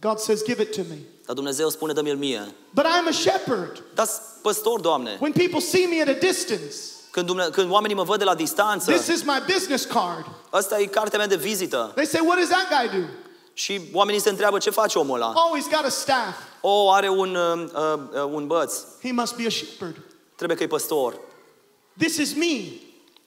God says, Give it to me.
Dar Dumnezeu spune, dă-mi-l mie.
But I'm a shepherd.
Dar păstor, Doamne,
When people see me at a distance,
când, Dumne- când oamenii mă văd de la distanță,
this is my business card.
ăsta e cartea mea de vizită.
They say, What does that guy do?
Și oamenii se întreabă, ce face omul ăla?
Oh, he's got a staff.
O, are un, uh, uh, uh, un băț.
He must be a shepherd.
Trebuie că e păstor.
This is me.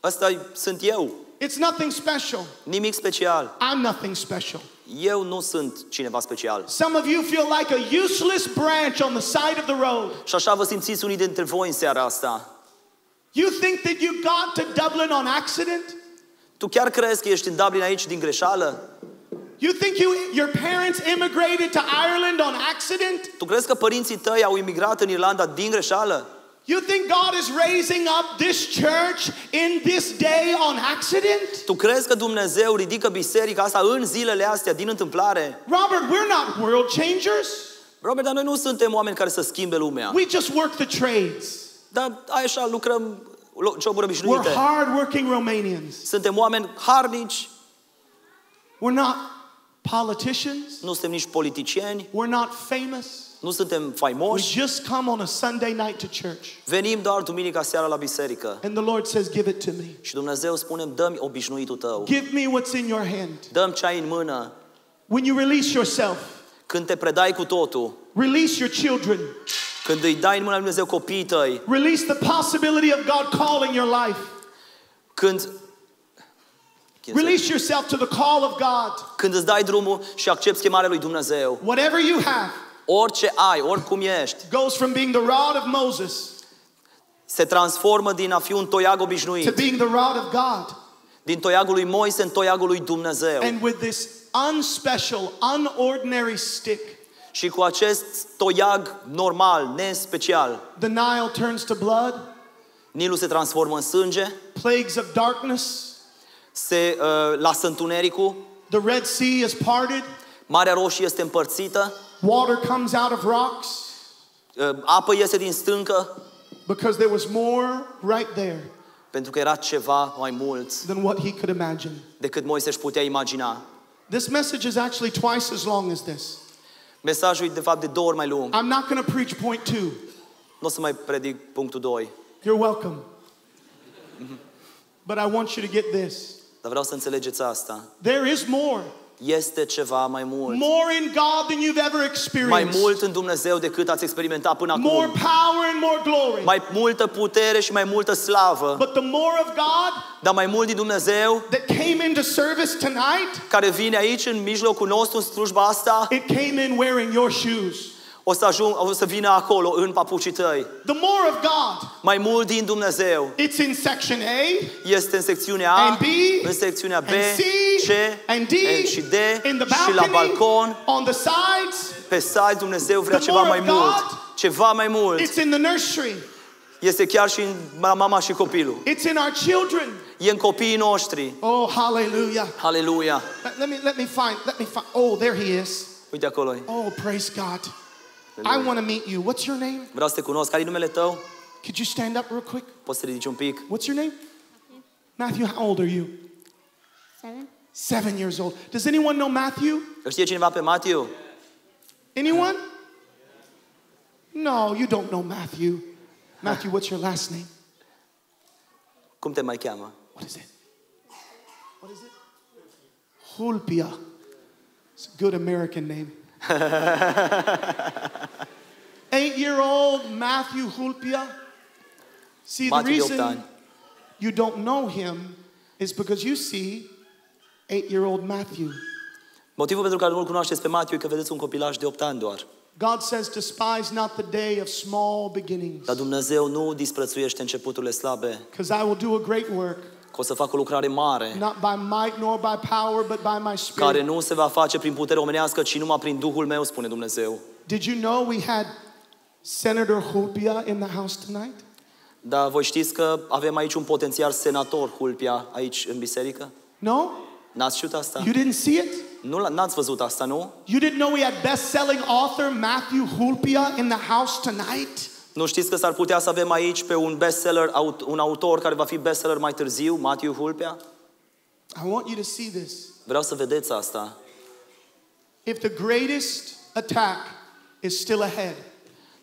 Ăsta sunt eu.
It's nothing special.
Nimic special.
I'm nothing special.
Eu nu sunt cineva special.
Some of you feel like a useless branch on the side of the road.
Și așa vă simțiți unii dintre voi în seara asta.
You think that you got to Dublin on accident?
Tu chiar crezi că ești în Dublin aici din greșeală?
You think you, your parents immigrated to Ireland on accident?
Tu crezi că părinții tăi au imigrat în Irlanda din greșeală?
You think God is raising up this church in this day on accident?
Tu crezi că Dumnezeu ridică biserica asta în zilele astea din întâmplare?
Robert, we're not world changers.
Robert, dar noi nu suntem oameni care să schimbe lumea.
We just work the trades.
Dar așa lucrăm joburi
We're
obișnuite.
hardworking Romanians.
Suntem oameni harnici,
We're not politicians.
nu suntem nici politicieni,
We're not famous.
Nu suntem
We
faimoși.
just come on a Sunday night to church.
Venim doar duminica seara la biserică.
And the Lord says, Give it to me.
Și Dumnezeu spune, dă-mi obișnuitul tău.
Give me what's in your hand.
Dăm ce ai în mână.
When you release yourself,
Când te predai cu totul,
release your children,
când îi dai în mâna lui Dumnezeu copiii tăi,
release the possibility of God calling your life.
când,
Release yourself to the call of God.
când îți dai drumul și accepti chemarea lui Dumnezeu,
Whatever you have
orice ai, oricum ești,
goes from being the rod of Moses
se transformă din a fi un toiag
to
obișnuit,
being the rod of God.
din toiagul lui Moise în toiagul lui Dumnezeu.
And with this unspecial, unordinary stick,
Și cu acest toiag normal, nespecial,
the Nile turns to blood,
Nilul se transformă în sânge,
plagues of darkness,
se uh, lasă întunericul,
the Red Sea is parted,
Marea Roșie este împărțită,
water comes out of rocks
apă iese din stâncă,
because there was more right there
pentru că era ceva mai mult
than what he could imagine.
decât Moise își putea imagina.
This message is actually twice as long as this.
Mesajul e de fapt de două ori mai lung.
I'm not going to preach point two.
Nu o să mai predic punctul 2,
You're welcome. But I want you to get this.
dar vreau să înțelegeți asta.
There is more.
Este ceva mai mult.
More in God than you've ever
Mai
experienced.
mult în Dumnezeu decât ați experimentat până
More
acum.
power and more glory.
Mai multă putere și mai multă slavă.
But the more of God
Dar mai mult din Dumnezeu
that came into service tonight,
care vine aici în mijlocul nostru în slujba asta,
it came in wearing your shoes.
O să, ajung, o să vină acolo în papucii tăi.
The more of God,
Mai mult din Dumnezeu.
it's in section A,
Este în secțiunea A,
and B,
în secțiunea B,
and C,
C
and D,
and și D
in the
și la
balcony,
balcon,
on the sides,
pe side, Dumnezeu vrea
The
ceva
more
mai
of
mult.
God,
Ceva mai mult.
it's in the nursery,
Este chiar și în la mama și copilul.
it's in our children.
E în copiii noștri.
Oh, hallelujah.
Haleluia.
Let, let me let me find let me find. Oh, there he is.
Uite acolo.
Oh, praise God. I want to meet you. What's your name?
Vreau să te cunosc. Care e numele tău?
Could you stand up real quick?
Poți să ridici un pic?
What's your name? Matthew, how old are you?
Seven?
Seven years old. Does anyone know Matthew?
Îl știe cineva pe Matiu?
Anyone? No, you don't know Matthew. Matthew, what's your last name?
Cum te mai cheamă?
What is it? What is it? Hulpia. It's a good American name. Eight year old Matthew Hulpia. See, the
Matthew
reason you don't know him is because you see eight year old Matthew.
Motivul pentru care nu-l cunoașteți pe Matiu e că vedeți un copilaj de 8 ani doar.
God says, despise not the day of small beginnings,
Dar Dumnezeu nu disprețuiește începuturile slabe,
because I will do a great work,
că o să facă o lucrare mare,
not by might nor by power, but by my spirit.
care nu se va face prin putere omenească, ci numai prin Duhul meu, spune Dumnezeu.
Did you know we had Senator Hulpia in the house tonight?
Dar voi știți că avem aici un potențial senator, Hulpia, aici în biserică?
No?
N-ați știut asta?
You didn't see it?
Nu, l- n-ați văzut asta, nu?
You didn't know we had best-selling author Matthew Hulpia in the house tonight?
Nu știți că s-ar putea să avem aici pe un bestseller, aut- un autor care va fi bestseller mai târziu, Matthew Hulpea?
I want you to see this.
Vreau să vedeți asta.
If the greatest attack is still ahead,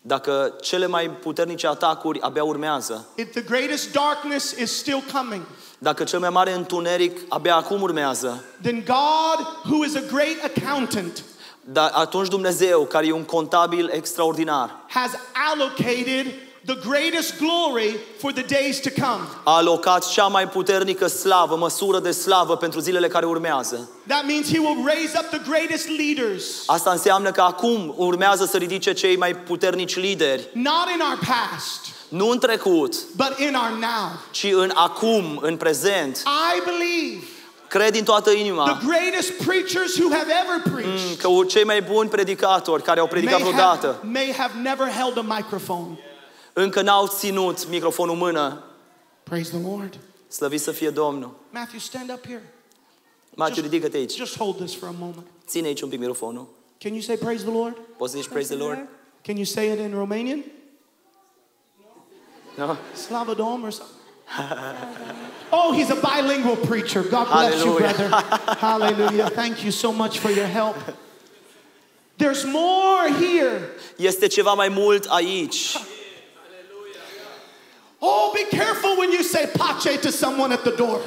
Dacă cele mai puternice atacuri abia urmează,
if the greatest darkness is still coming,
dacă cel mai mare întuneric abia acum urmează,
then God, who is a great accountant,
dar atunci Dumnezeu, care e un contabil extraordinar,
has allocated the greatest glory for the days to come.
a alocat cea mai puternică slavă, măsură de slavă pentru zilele care urmează.
That means He will raise up the greatest leaders,
Asta înseamnă că acum urmează să ridice cei mai puternici lideri,
not in our past,
nu în trecut,
but in our now.
ci în acum, în prezent.
I believe
Cred din toată
the
inima
greatest preachers who have ever preached
că cei mai buni predicatori care au predicat
may
vreodată
have, may have never held a microphone.
încă n-au ținut microfonul în mână.
Praise the Lord.
Slăvit să fie Domnul.
Matthew, stand up here.
Matiu, ridică-te aici.
Just hold this for a moment.
Ține aici un pic microfonul.
Can you say praise the Lord?
Poți să zici praise the Lord?
Can you say it in Romanian?
No?
Slava Dom or something? oh, he's a bilingual preacher. God bless you,
Hallelujah.
brother. Hallelujah. Thank you so much for your help. There's more here.
Este ceva mai mult aici.
Oh, be careful when you say pace to someone at the door.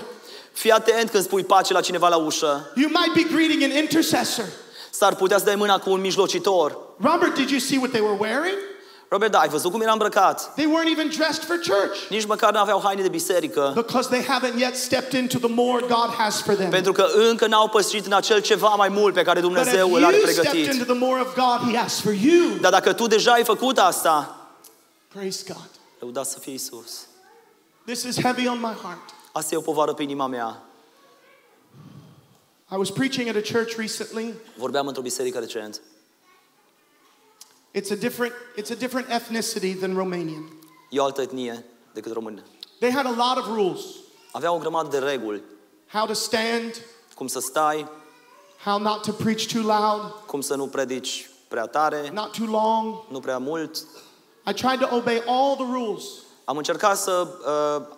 Fii atent când spui pace la cineva la ușă.
You might be greeting an intercessor.
S-ar putea să dai mâna cu un mijlocitor.
Robert, did you see what they were wearing?
Robert, da, ai văzut cum era îmbrăcat?
They weren't even dressed for church
Nici măcar nu aveau haine de biserică.
because they haven't yet stepped into the more God has for them.
Pentru că încă n-au păstrit în acel ceva mai mult pe care
But if
Dumnezeu îl are
you stepped
pregătit.
into the more of God He has for you,
Dar dacă tu deja ai făcut asta,
praise God.
lăudați să fie Isus.
This is heavy on my heart.
Asta e o povară pe inima mea.
I was preaching at a church recently.
Vorbeam într-o biserică recent.
It's a different, it's a different ethnicity than Romanian.
E o altă etnie decât român.
They had a lot of rules.
Aveau o grămadă de reguli.
How to stand,
Cum să stai,
how not to preach too loud,
cum să nu predici prea tare,
not too long.
nu prea mult.
I tried to obey all the rules,
Am încercat să uh,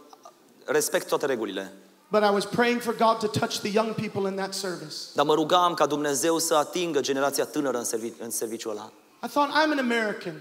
respect toate regulile.
but I was praying for God to touch the young people in that service.
Dar mă rugam ca Dumnezeu să atingă generația tânără în, servi- în serviciul ăla.
I thought, I'm an American.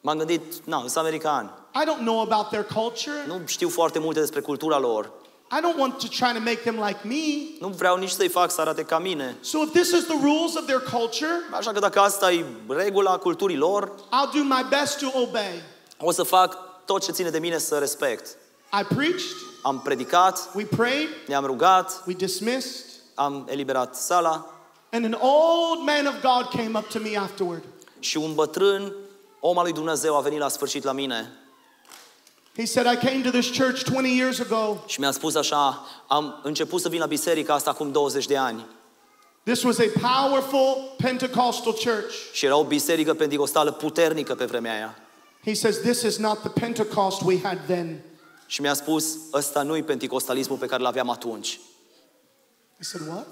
M-am gândit, na, sunt american.
I don't know about their culture.
Nu știu foarte multe despre cultura lor.
I don't want to try to make them like me.
Nu vreau nici să-i fac să arate ca mine.
So if this is the rules of their culture,
Așa că dacă asta e regula culturii lor,
I'll do my best to obey.
o să fac tot ce ține de mine să respect.
I preached,
Am predicat,
we prayed,
ne-am rugat,
we dismissed,
am eliberat sala
and an old man of God came up to me afterward.
Și un bătrân, om al lui Dumnezeu, a venit la sfârșit la mine
He said, I came to this church 20 years ago.
și mi-a spus așa, am început să vin la biserica asta acum 20 de ani
This was a powerful Pentecostal church.
și era o biserică pentecostală puternică pe vremea aia.
He says, This is not the Pentecost we had then.
Și mi-a spus, ăsta nu-i pentecostalismul pe care l-aveam atunci.
I said, What?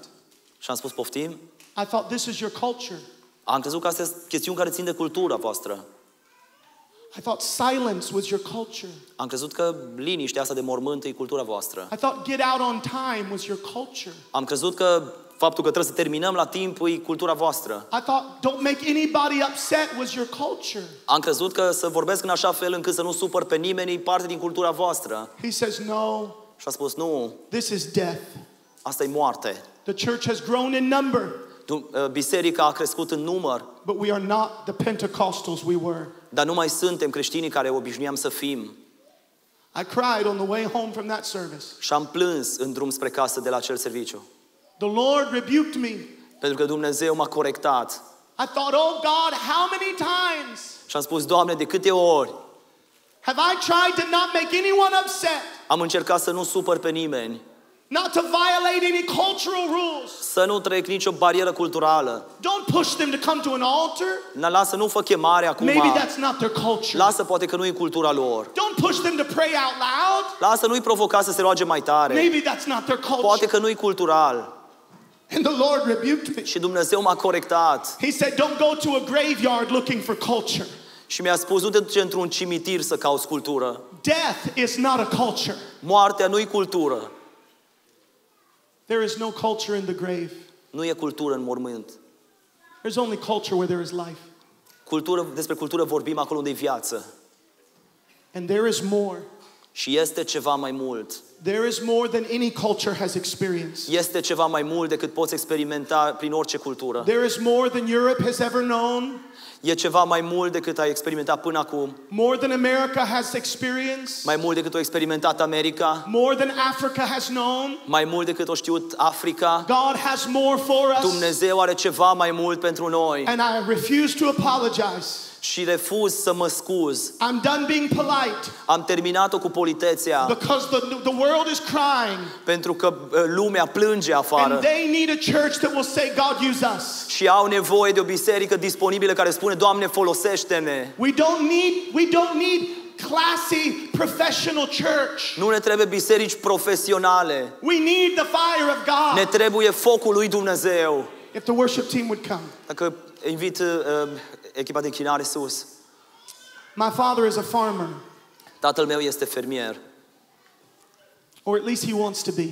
Și am spus, poftim?
I thought this is your culture.
Am crezut că astea sunt chestiuni care țin de cultura voastră.
I thought silence was your culture.
Am crezut că liniștea asta de mormânt e cultura voastră.
I thought get out on time was your culture.
Am crezut că Faptul că trebuie să terminăm la timp e cultura voastră.
I thought, don't make anybody upset was your culture.
Am crezut că să vorbesc în așa fel încât să nu supăr pe nimeni e parte din cultura voastră.
He says, no,
Și a spus, nu,
this is death.
asta e moarte.
The church has grown in number,
Du- uh, Biserica a crescut în număr,
but we are not the Pentecostals we were.
dar nu mai suntem creștinii care obișnuiam să fim.
I cried on the way home from that service.
Și am plâns în drum spre casă de la acel serviciu.
The Lord rebuked me.
Pentru că Dumnezeu m-a corectat.
I thought, oh God, how many times
Și am spus, Doamne, de câte ori
have I tried to not make anyone upset,
am încercat să nu supăr pe nimeni,
not to violate any cultural rules?
să nu trec nicio barieră culturală.
Don't push them to come to an altar.
Na, lasă, nu fă chemare acum.
Maybe that's not their culture.
Lasă, poate că nu e cultura lor.
Don't push them to pray out loud.
Lasă, nu-i provoca să se roage mai tare.
Maybe that's not their
Poate
culture.
că nu-i cultural.
And the Lord rebuked me.
Și Dumnezeu m-a corectat.
He said, Don't go to a graveyard looking for culture.
Și mi-a spus, nu te duce într-un cimitir să cauți cultură.
Death is not a culture.
Moartea nu-i cultură.
There is no culture in the grave.
Nu e cultură în mormânt.
There's only culture where there is life.
Cultură, despre cultură vorbim acolo unde e viață.
And there is more.
Și este ceva mai mult.
There is more than any culture has experienced.
Este ceva mai mult decât poți experimenta prin orice cultură.
There is more than Europe has ever known,
E ceva mai mult decât ai experimentat până acum.
more than America has experienced,
Mai mult decât o experimentat America.
more than Africa has known.
Mai mult decât o știut Africa.
God has more for us.
Dumnezeu are ceva mai mult pentru noi.
And I refuse to apologize.
Și refuz să mă scuz.
I'm done being polite
Am terminat-o cu politețea.
because the, the world is crying
Pentru că uh, lumea plânge afară.
and they need a church that will say, God, use us.
Și au nevoie de o biserică disponibilă care spune, Doamne, folosește-ne.
We don't need, we don't need classy professional church.
Nu ne trebuie biserici profesionale.
We need the fire of
Ne
God.
trebuie focul lui Dumnezeu.
If the worship team would come.
Dacă invit uh, echipa de închinare sus.
My father is a farmer,
Tatăl meu este fermier.
or at least he wants to be.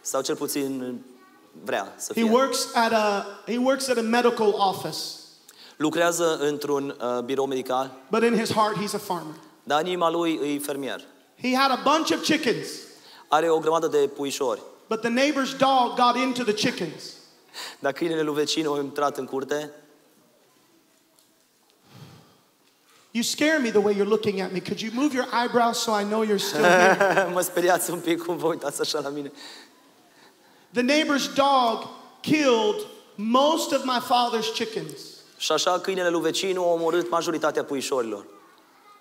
Sau cel puțin vrea să fie.
He works at a he works at a medical office,
Lucrează într-un uh, birou medical,
but in his heart he's a farmer.
dar în inima lui e fermier.
He had a bunch of chickens,
Are o grămadă de puișori.
but the neighbor's dog got into the chickens.
Dar câinele lui vecin a intrat în curte
You scare me the way you're looking at me. Could you move your eyebrows so I know you're still here?
mă speriați un pic cum vă uitați așa la mine.
the neighbor's dog killed most of my father's chickens.
Și așa câinele lui vecin a omorât majoritatea puișorilor.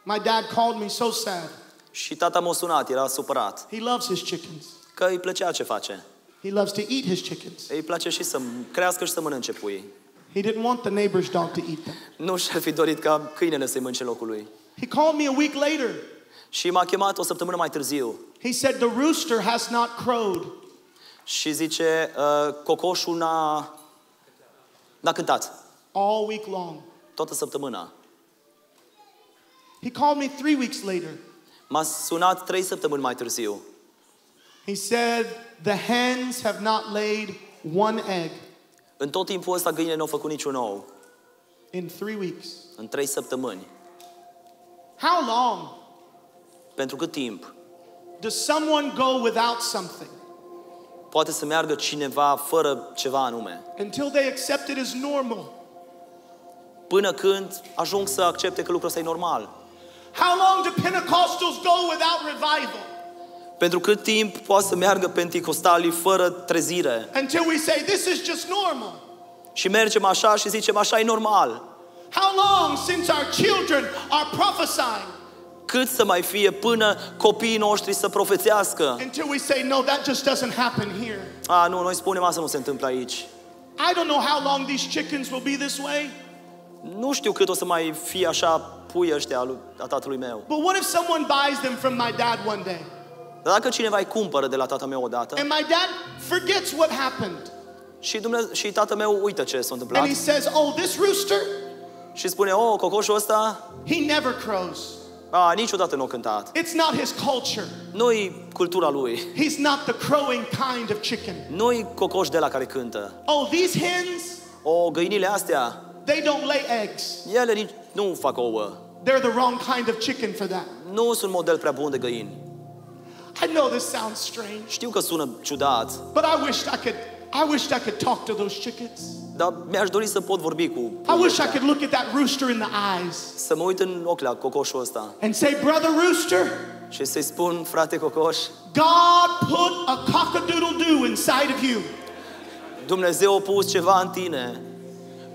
My dad called me so sad.
Și tata m-a sunat, era supărat.
He loves his chickens.
Că îi plăcea ce face.
He loves to eat his chickens.
Îi place și să crească și să mănânce puii.
He didn't want the neighbor's dog to eat them.
Nu și-ar fi dorit ca câinele să-i mânce locul lui.
He called me a week later.
Și m-a chemat o săptămână mai târziu
He said, The rooster has not crowed.
și zice, uh, cocoșul n-a, n-a cântat
all week long.
toată săptămâna.
He called me three weeks later.
M-a sunat trei săptămâni mai târziu.
He said, The hens have not laid one egg
În tot timpul ăsta găinile nu au făcut niciun ou.
in three weeks.
În trei săptămâni.
How long
Pentru cât timp?
does someone go without something
Poate să meargă cineva fără ceva anume.
until they accept it as normal?
Până când ajung să accepte că lucrul ăsta e normal.
How long do Pentecostals go without revival?
Pentru cât timp poate să meargă penticostalii fără trezire.
Until we say, This is just normal.
Și mergem așa și zicem așa e normal.
How long since our children are prophesying
Cât să mai fie până copiii noștri să profețească?
until we say, No, that just doesn't happen here?
A, nu, noi spunem asta nu se întâmplă aici.
I don't know how long these chickens will be this way,
Nu știu cât o să mai fie așa pui ăștia a lui- a tatălui meu.
but what if someone buys them from my dad one day?
Dar dacă cineva îi cumpără de la tata meu odată
And my dad forgets what happened.
și, Dumnezeu, și tata meu uită ce s-a întâmplat
And he says, Oh, this rooster,
și spune, oh, cocoșul ăsta
he never crows.
A, niciodată nu a cântat.
It's not his culture.
Nu-i cultura lui.
He's not the crowing kind of chicken.
Nu-i cocoș de la care cântă.
Oh, these hens,
O, găinile astea,
they don't lay eggs.
ele nici nu fac ouă.
They're the wrong kind of chicken for that.
Nu sunt model prea bun de găini.
I know this sounds strange,
Știu că sună ciudat,
but I wished I could I wished I could talk to those chickens.
dar mi-aș dori să pot vorbi cu
I wish I could look at that rooster in the eyes
să mă uit în ochi la cocoșul ăsta
and say, "Brother rooster,
și să-i spun, frate cocoș,
God put a cock-a-doodle-doo inside of you.
Dumnezeu a pus ceva în tine.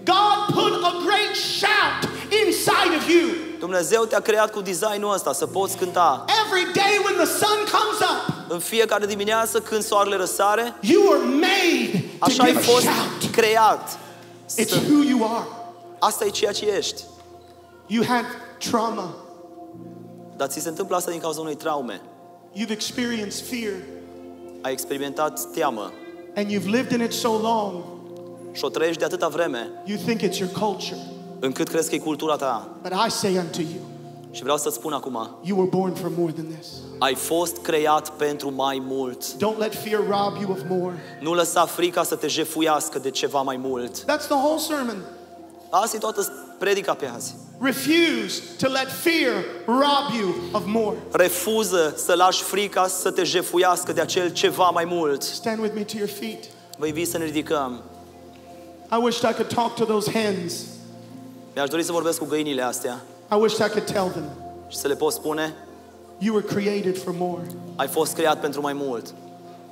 God put a great shout inside of you.
Dumnezeu te-a creat cu designul ăsta, să poți cânta.
Every day when the sun comes up,
În fiecare dimineață când soarele răsare,
you were made to
așa ai
give a
fost
shout.
creat.
It's
Să,
who you are.
asta e ceea ce ești.
You had trauma.
Dar ți se întâmplă asta din cauza unei traume.
You've experienced fear.
Ai experimentat teamă
And you've lived in it so long,
și o trăiești de atâta vreme
you think it's your culture.
Încât crezi că e cultura ta.
But I say unto you,
Și vreau să-ți spun acum,
you were born for more than this.
ai fost creat pentru mai mult.
Don't let fear rob you of more.
Nu lăsa frica să te jefuiască de ceva mai mult.
That's the whole sermon.
Asta e toată predica pe azi.
Refuse to let fear rob you of more.
Refuză să lași frica să te jefuiască de acel ceva mai mult.
Stand with me to your feet.
Vă invit să ne ridicăm.
I wish I could talk to those hens.
Mi-aș dori să vorbesc cu găinile astea
I wish I could tell them,
și să le pot spune,
you were created for more.
ai fost creat pentru mai mult.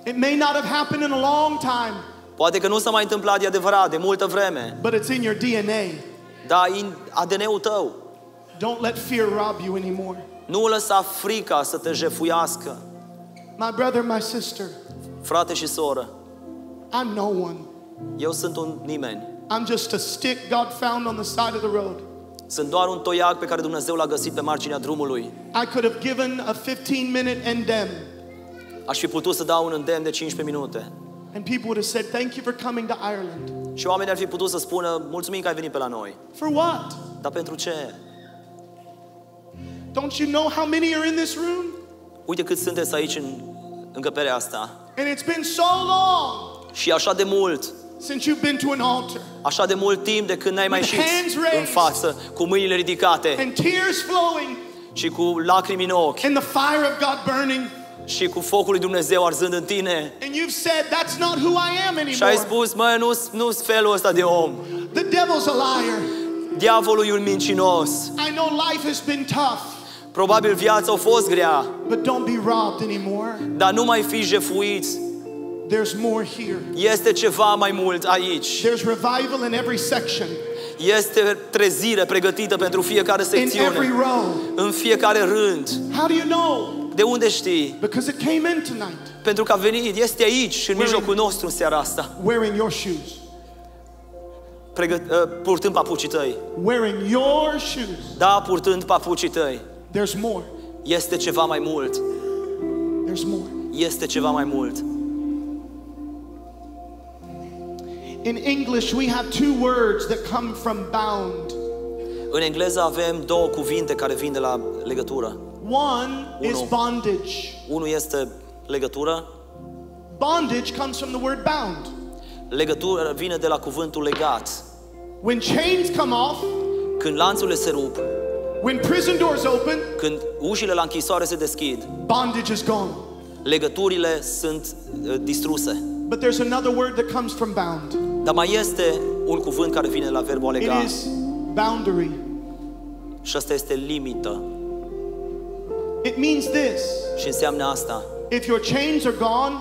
It may not have happened in a long time,
Poate că nu s-a mai întâmplat de adevărat de multă vreme,
but it's in your DNA.
dar în ADN-ul tău.
Don't let fear rob you anymore.
Nu lăsa frica să te jefuiască.
My brother, my sister,
Frate și soră,
I'm no one.
eu sunt un nimeni.
I'm just a stick God found on the side of the road.
Sunt doar un toiac pe care Dumnezeu l-a găsit pe marginea drumului.
I could have given a 15 minute endem,
Aș fi putut să dau un îndemn de 15 minute.
and people would have said, Thank you for coming to Ireland.
Și oamenii ar fi putut să spună, mulțumim că ai venit pe la noi.
For what?
Dar pentru ce?
Don't you know how many are in this room?
Uite cât sunteți aici în încăperea asta.
And it's been so long
Și așa de mult,
since you've been to an altar,
așa de mult timp de când n-ai mai
With
ieșit
hands raised.
în față, cu mâinile ridicate
and tears flowing,
și cu lacrimi în ochi
and the fire of God burning,
și cu focul lui Dumnezeu arzând în tine.
and you've said, That's not who I am
Și ai
anymore.
spus, mă, nu nu felul ăsta de om.
The devil's a liar.
Diavolul e un mincinos.
I know life has been tough,
Probabil viața a fost grea,
but don't be robbed anymore.
dar nu mai fi jefuiți.
There's more here.
Este ceva mai mult aici.
There's revival in every section,
Este trezire pregătită pentru fiecare
in every
secțiune,
row.
în fiecare rând.
How do you know?
De unde știi?
Because it came in tonight,
Pentru că a venit, este aici, în mijlocul nostru în seara asta,
wearing your shoes.
pregăt, uh, purtând papucii tăi.
Wearing your shoes.
Da, purtând papucii tăi.
There's more.
Este ceva mai mult.
There's more.
Este ceva mai mult.
In English, we have two words that come from bound.
În engleză avem două cuvinte care vin de la legătură.
One is
Uno.
bondage.
Unul este legătură.
Bondage comes from the word bound.
Legătură vine de la cuvântul legat.
When chains come off,
Când lanțurile se rup,
when prison doors open,
când ușile la închisoare se deschid,
bondage is gone.
legăturile sunt uh, distruse.
But there's another word that comes from bound.
Dar mai este un cuvânt care vine de la verbul a
It
lega
is boundary.
și asta este limită.
It means this
Și înseamnă asta.
if your chains are gone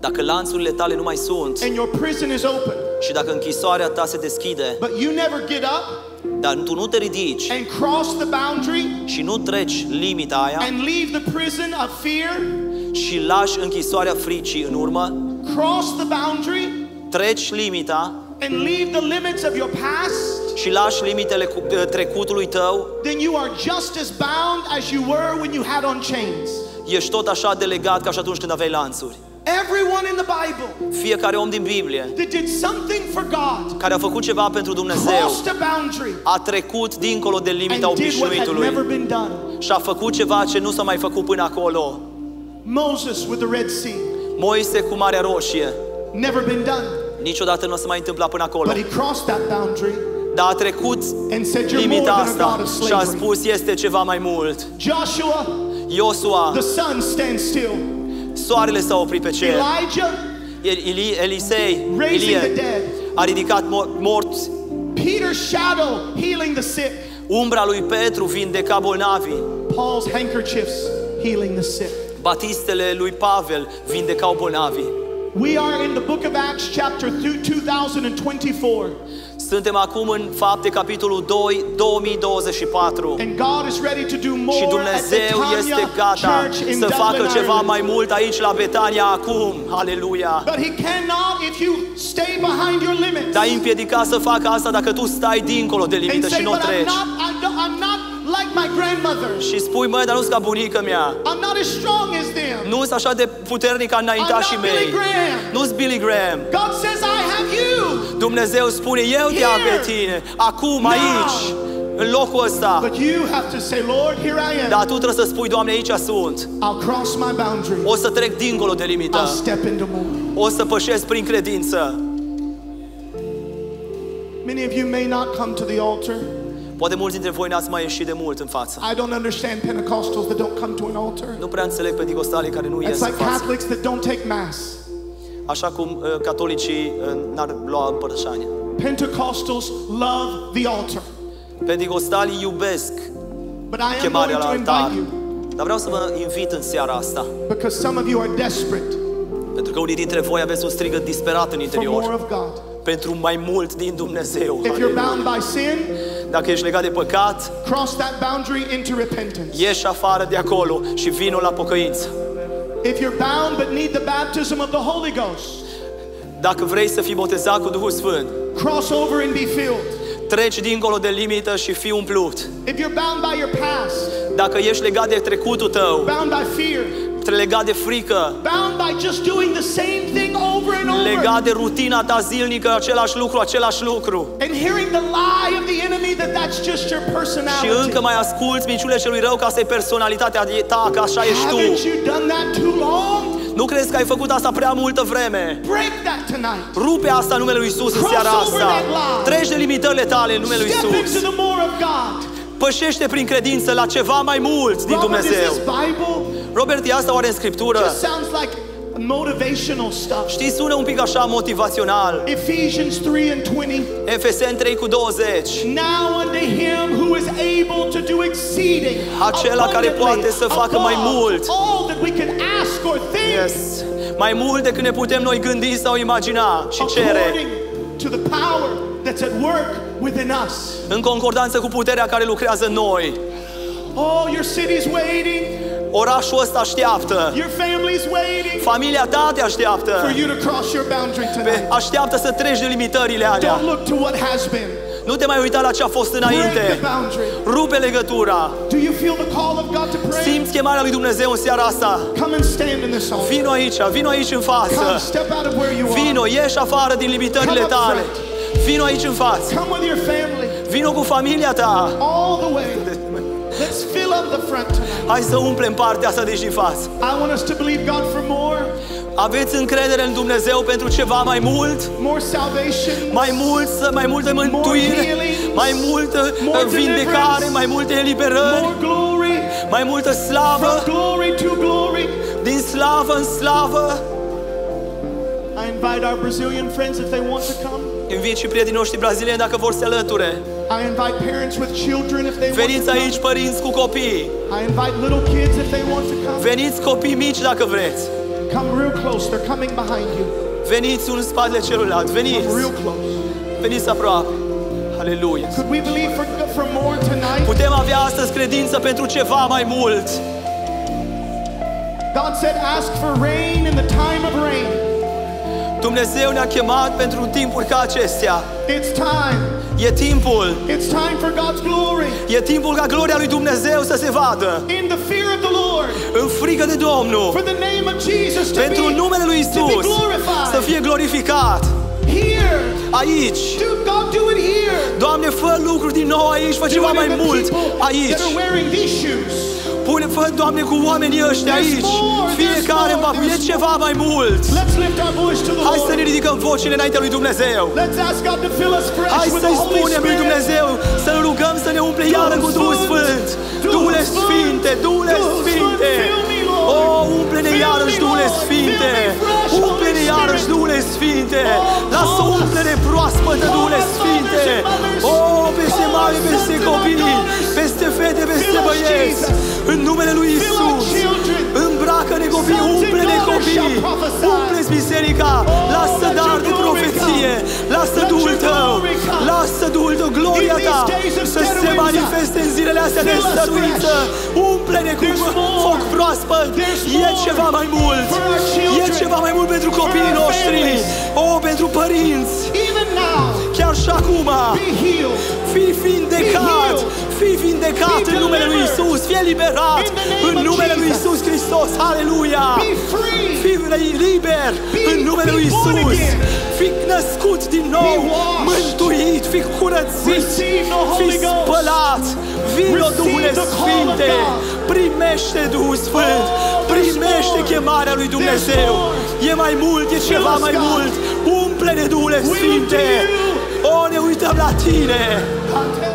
Dacă lanțurile tale nu mai sunt
and your prison is open,
și dacă închisoarea ta se deschide,
but you never get up
dar tu nu te ridici
and cross the boundary
și nu treci limita aia
and leave the prison of fear,
și lași închisoarea fricii în urmă,
cross the boundary
treci limita
and leave the limits of your past,
și lași limitele cu- uh, trecutului tău,
then you are just as bound as you were when you had on chains.
ești tot așa de legat ca și atunci când aveai lanțuri.
Everyone in the Bible
Fiecare om din Biblie
that did something for God
care a făcut ceva pentru Dumnezeu
crossed a boundary
a trecut dincolo de limita
and did what had
obișnuitului
never been done.
și a făcut ceva ce nu s-a mai făcut până acolo.
Moses with the Red Sea,
Moise cu Marea Roșie.
never been done.
Niciodată nu o să mai întâmpla până acolo.
But he crossed that boundary
Dar a trecut
and said, You're more
limita
than a
asta
God of
și a
slavery.
spus este ceva mai mult.
Joshua,
Iosua,
the sun stands still.
soarele s-a oprit pe cer.
Elijah,
Eli, Elisei,
raising the
Ilie,
dead.
a ridicat mo- morți.
Peter's shadow, healing the sick.
Umbra lui Petru vindeca bolnavii.
Paul's handkerchiefs, healing the sick.
Batistele lui Pavel vindecau bolnavii.
We are in the book of Acts, chapter 2024,
Suntem acum în fapte capitolul 2, 2024.
and God is ready to do
Și
more at the
Dumnezeu este
Tanya
gata
Church in
să facă
Dublin,
ceva
Ireland.
mai mult aici la Betania acum. Aleluia!
But He cannot if you stay behind your limits
Te-ai împiedicat să facă asta dacă tu stai dincolo de
and
limită și
say,
nu o
"But I'm
treci.
not, I'm not, I'm not like my grandmother.
Și spui, măi, dar nu-s ca bunica mea.
I'm not as strong as them."
Nu sunt așa de puternic ca înaintașii
I'm not
mei.
Billy Graham.
Nu-s Billy Graham.
God says, "I have you."
Dumnezeu spune, eu te am pe
Here.
tine, acum, aici, în locul ăsta.
But you have to say, "Lord, here I am.
Dar tu trebuie să spui, Doamne, aici sunt.
I'll cross my boundary.
O să trec dincolo de
I'll
limită.
step into more."
O să pășesc prin credință.
Many of you may not come to the altar.
Poate mulți dintre voi n-ați mai ieșit de mult în față.
I don't understand Pentecostals that don't come to an altar.
Nu prea înțeleg pentecostalii care nu
It's
ies în
like
față.
Catholics that don't take Mass.
Așa cum uh, catolicii uh, n-ar lua împărășania.
Pentecostals love the altar.
Pentecostalii iubesc
But I am going
chemarea la
to
altar.
invite you
Dar vreau să vă invit în seara asta.
because some of you are desperate
Pentru că unii dintre voi aveți un strigăt disperat în
for more
interior.
of God.
Pentru mai mult din Dumnezeu.
If you're bound by sin,
Dacă ești legat de păcat,
cross that boundary into repentance.
ieși afară de acolo și vino la pocăință.
If you're bound but need the baptism of the Holy Ghost,
Dacă vrei să fii botezat cu Duhul Sfânt,
cross over and be filled.
treci dincolo de limită și fii umplut.
If you're bound by your past,
Dacă ești legat de trecutul tău,
bound by fear,
legat de frică,
bound by just doing the same thing over and over,
legat de rutina ta zilnică, același lucru, același lucru.
and hearing the lie of the enemy that that's just your
Și
personality.
încă mai asculți minciunile celui rău ca să-i personalitatea ta, că așa ești tu.
Haven't you done that too long?
Nu crezi că ai făcut asta prea multă vreme?
Break that tonight.
Rupe asta în numele Lui Isus în
Cross
seara
over
asta.
that line.
Treci de limitările tale în numele Lui
Step into
Isus.
the more of God.
Pășește prin credință la ceva mai mult din
Robert, is
Dumnezeu.
This Bible?
Robert, e asta oare în Scriptură?
Just sounds like motivational stuff.
Știi, sună un pic așa motivațional.
Ephesians 3 and 20.
Efeseni 3 cu 20.
Now unto him who is able to do exceeding
Acela care
abundantly
poate să facă mai
above
mult.
all that we can ask or think
Yes. Mai mult decât ne putem noi gândi sau imagina și cere.
according to the power that's at work within us.
În concordanță cu puterea care lucrează în noi.
Oh, your city's waiting,
Orașul ăsta așteaptă.
your family's waiting
Familia ta te așteaptă.
for you to cross your boundary tonight.
Așteaptă să treci de limitările alea.
Don't look to what has been.
Nu te mai uita la ce a fost
Break the
înainte.
boundary.
Rupe legătura.
Do you feel the call of God to pray?
Simți chemarea lui Dumnezeu în seara asta.
Come and stand in this altar.
Vino aici, vino aici în
Come,
față.
step out of where you are.
Vino, ieși afară din limitările
Come up
tale.
front.
Vino aici în față.
Come with your family.
Vino cu familia ta.
All the way. Let's fill up the front tonight.
Hai să umplem partea asta de aici din față.
I want us to believe God for more,
Aveți încredere în Dumnezeu pentru ceva mai mult?
more salvation,
Mai mult, mai multă mântuire,
healings,
mai multă
more
uh, vindecare,
deliverance,
mai multe eliberări,
more glory,
mai multă slavă,
from glory to glory.
din slavă în slavă.
I invite our Brazilian friends if they want to come.
Invit și prietenii noștri brazilieni dacă vor să se alăture.
I invite parents with children if they want
Veniți
to come.
aici părinți cu copii.
I invite little kids if they want to come.
Veniți copii mici dacă vreți.
Come real close. They're coming behind you.
Veniți unul în spatele celuilalt. Veniți.
Come real close.
Veniți aproape. Aleluia.
Could we believe for, for more tonight?
Putem avea astăzi credință pentru ceva mai mult.
God said, ask for rain in the time of rain.
Dumnezeu ne-a chemat pentru timpuri ca acestea.
It's time.
E timpul,
It's time for God's glory.
e timpul ca gloria lui Dumnezeu să se vadă
In the fear of the Lord.
în frică de Domnul.
For the name of Jesus to
Pentru
be,
numele lui
to be
Isus
glorified.
să fie glorificat
Here.
aici.
Do God do it here.
Doamne, fă lucruri din nou aici, fă
Do
ceva
it
mai
in the
mult
people
aici.
That are wearing these shoes.
Pune, fă, Doamne, cu oamenii ăștia
There's
aici.
more,
Fiecare
there's more,
va e
there's
ceva mai mult.
Let's lift our voice to the
Hai să ne
Lord.
ridicăm vocile înaintea lui Dumnezeu.
Let's ask God to fill us fresh
Hai
with
să-i
the Holy
spunem lui
Spirit.
Dumnezeu Să-L rugăm să ne umple iară cu Duhul Sfânt Duhule Sfinte, Duhule Sfinte O, umple-ne iarăși, Duhule Sfinte Umple-ne iarăși, Duhule Sfinte Lasă o umplere proaspătă, Duhule Sfinte O, peste mari, peste copii Peste fete, peste băieți. În numele lui Isus Îmbracă-ne copii, umple-ne copii. Umple-ți biserica. Lasă dar de profeție. Lasă Duhul Tău. Lasă Duhul Tău, gloria Ta Să se manifeste în zilele astea de stăruință Umple-ne cu foc proaspăt. E ceva mai mult. E ceva mai mult pentru copiii noștri. O, pentru părinți.
Even now,
Chiar și acum
be healed.
Fii vindecat Fii vindecat în numele lui Isus Fie liberat în numele lui Isus Hristos Aleluia.
Be free.
Fii liber în numele lui Isus. Fii născut din nou Mântuit, fii curățit Fii spălat. Vino Duhule Sfinte. Primește Duhul Sfânt. Primește chemarea lui Dumnezeu. E mai mult, e ceva mai mult. Umple-ne Duhule Sfinte O, ne uităm la Tine.
I tell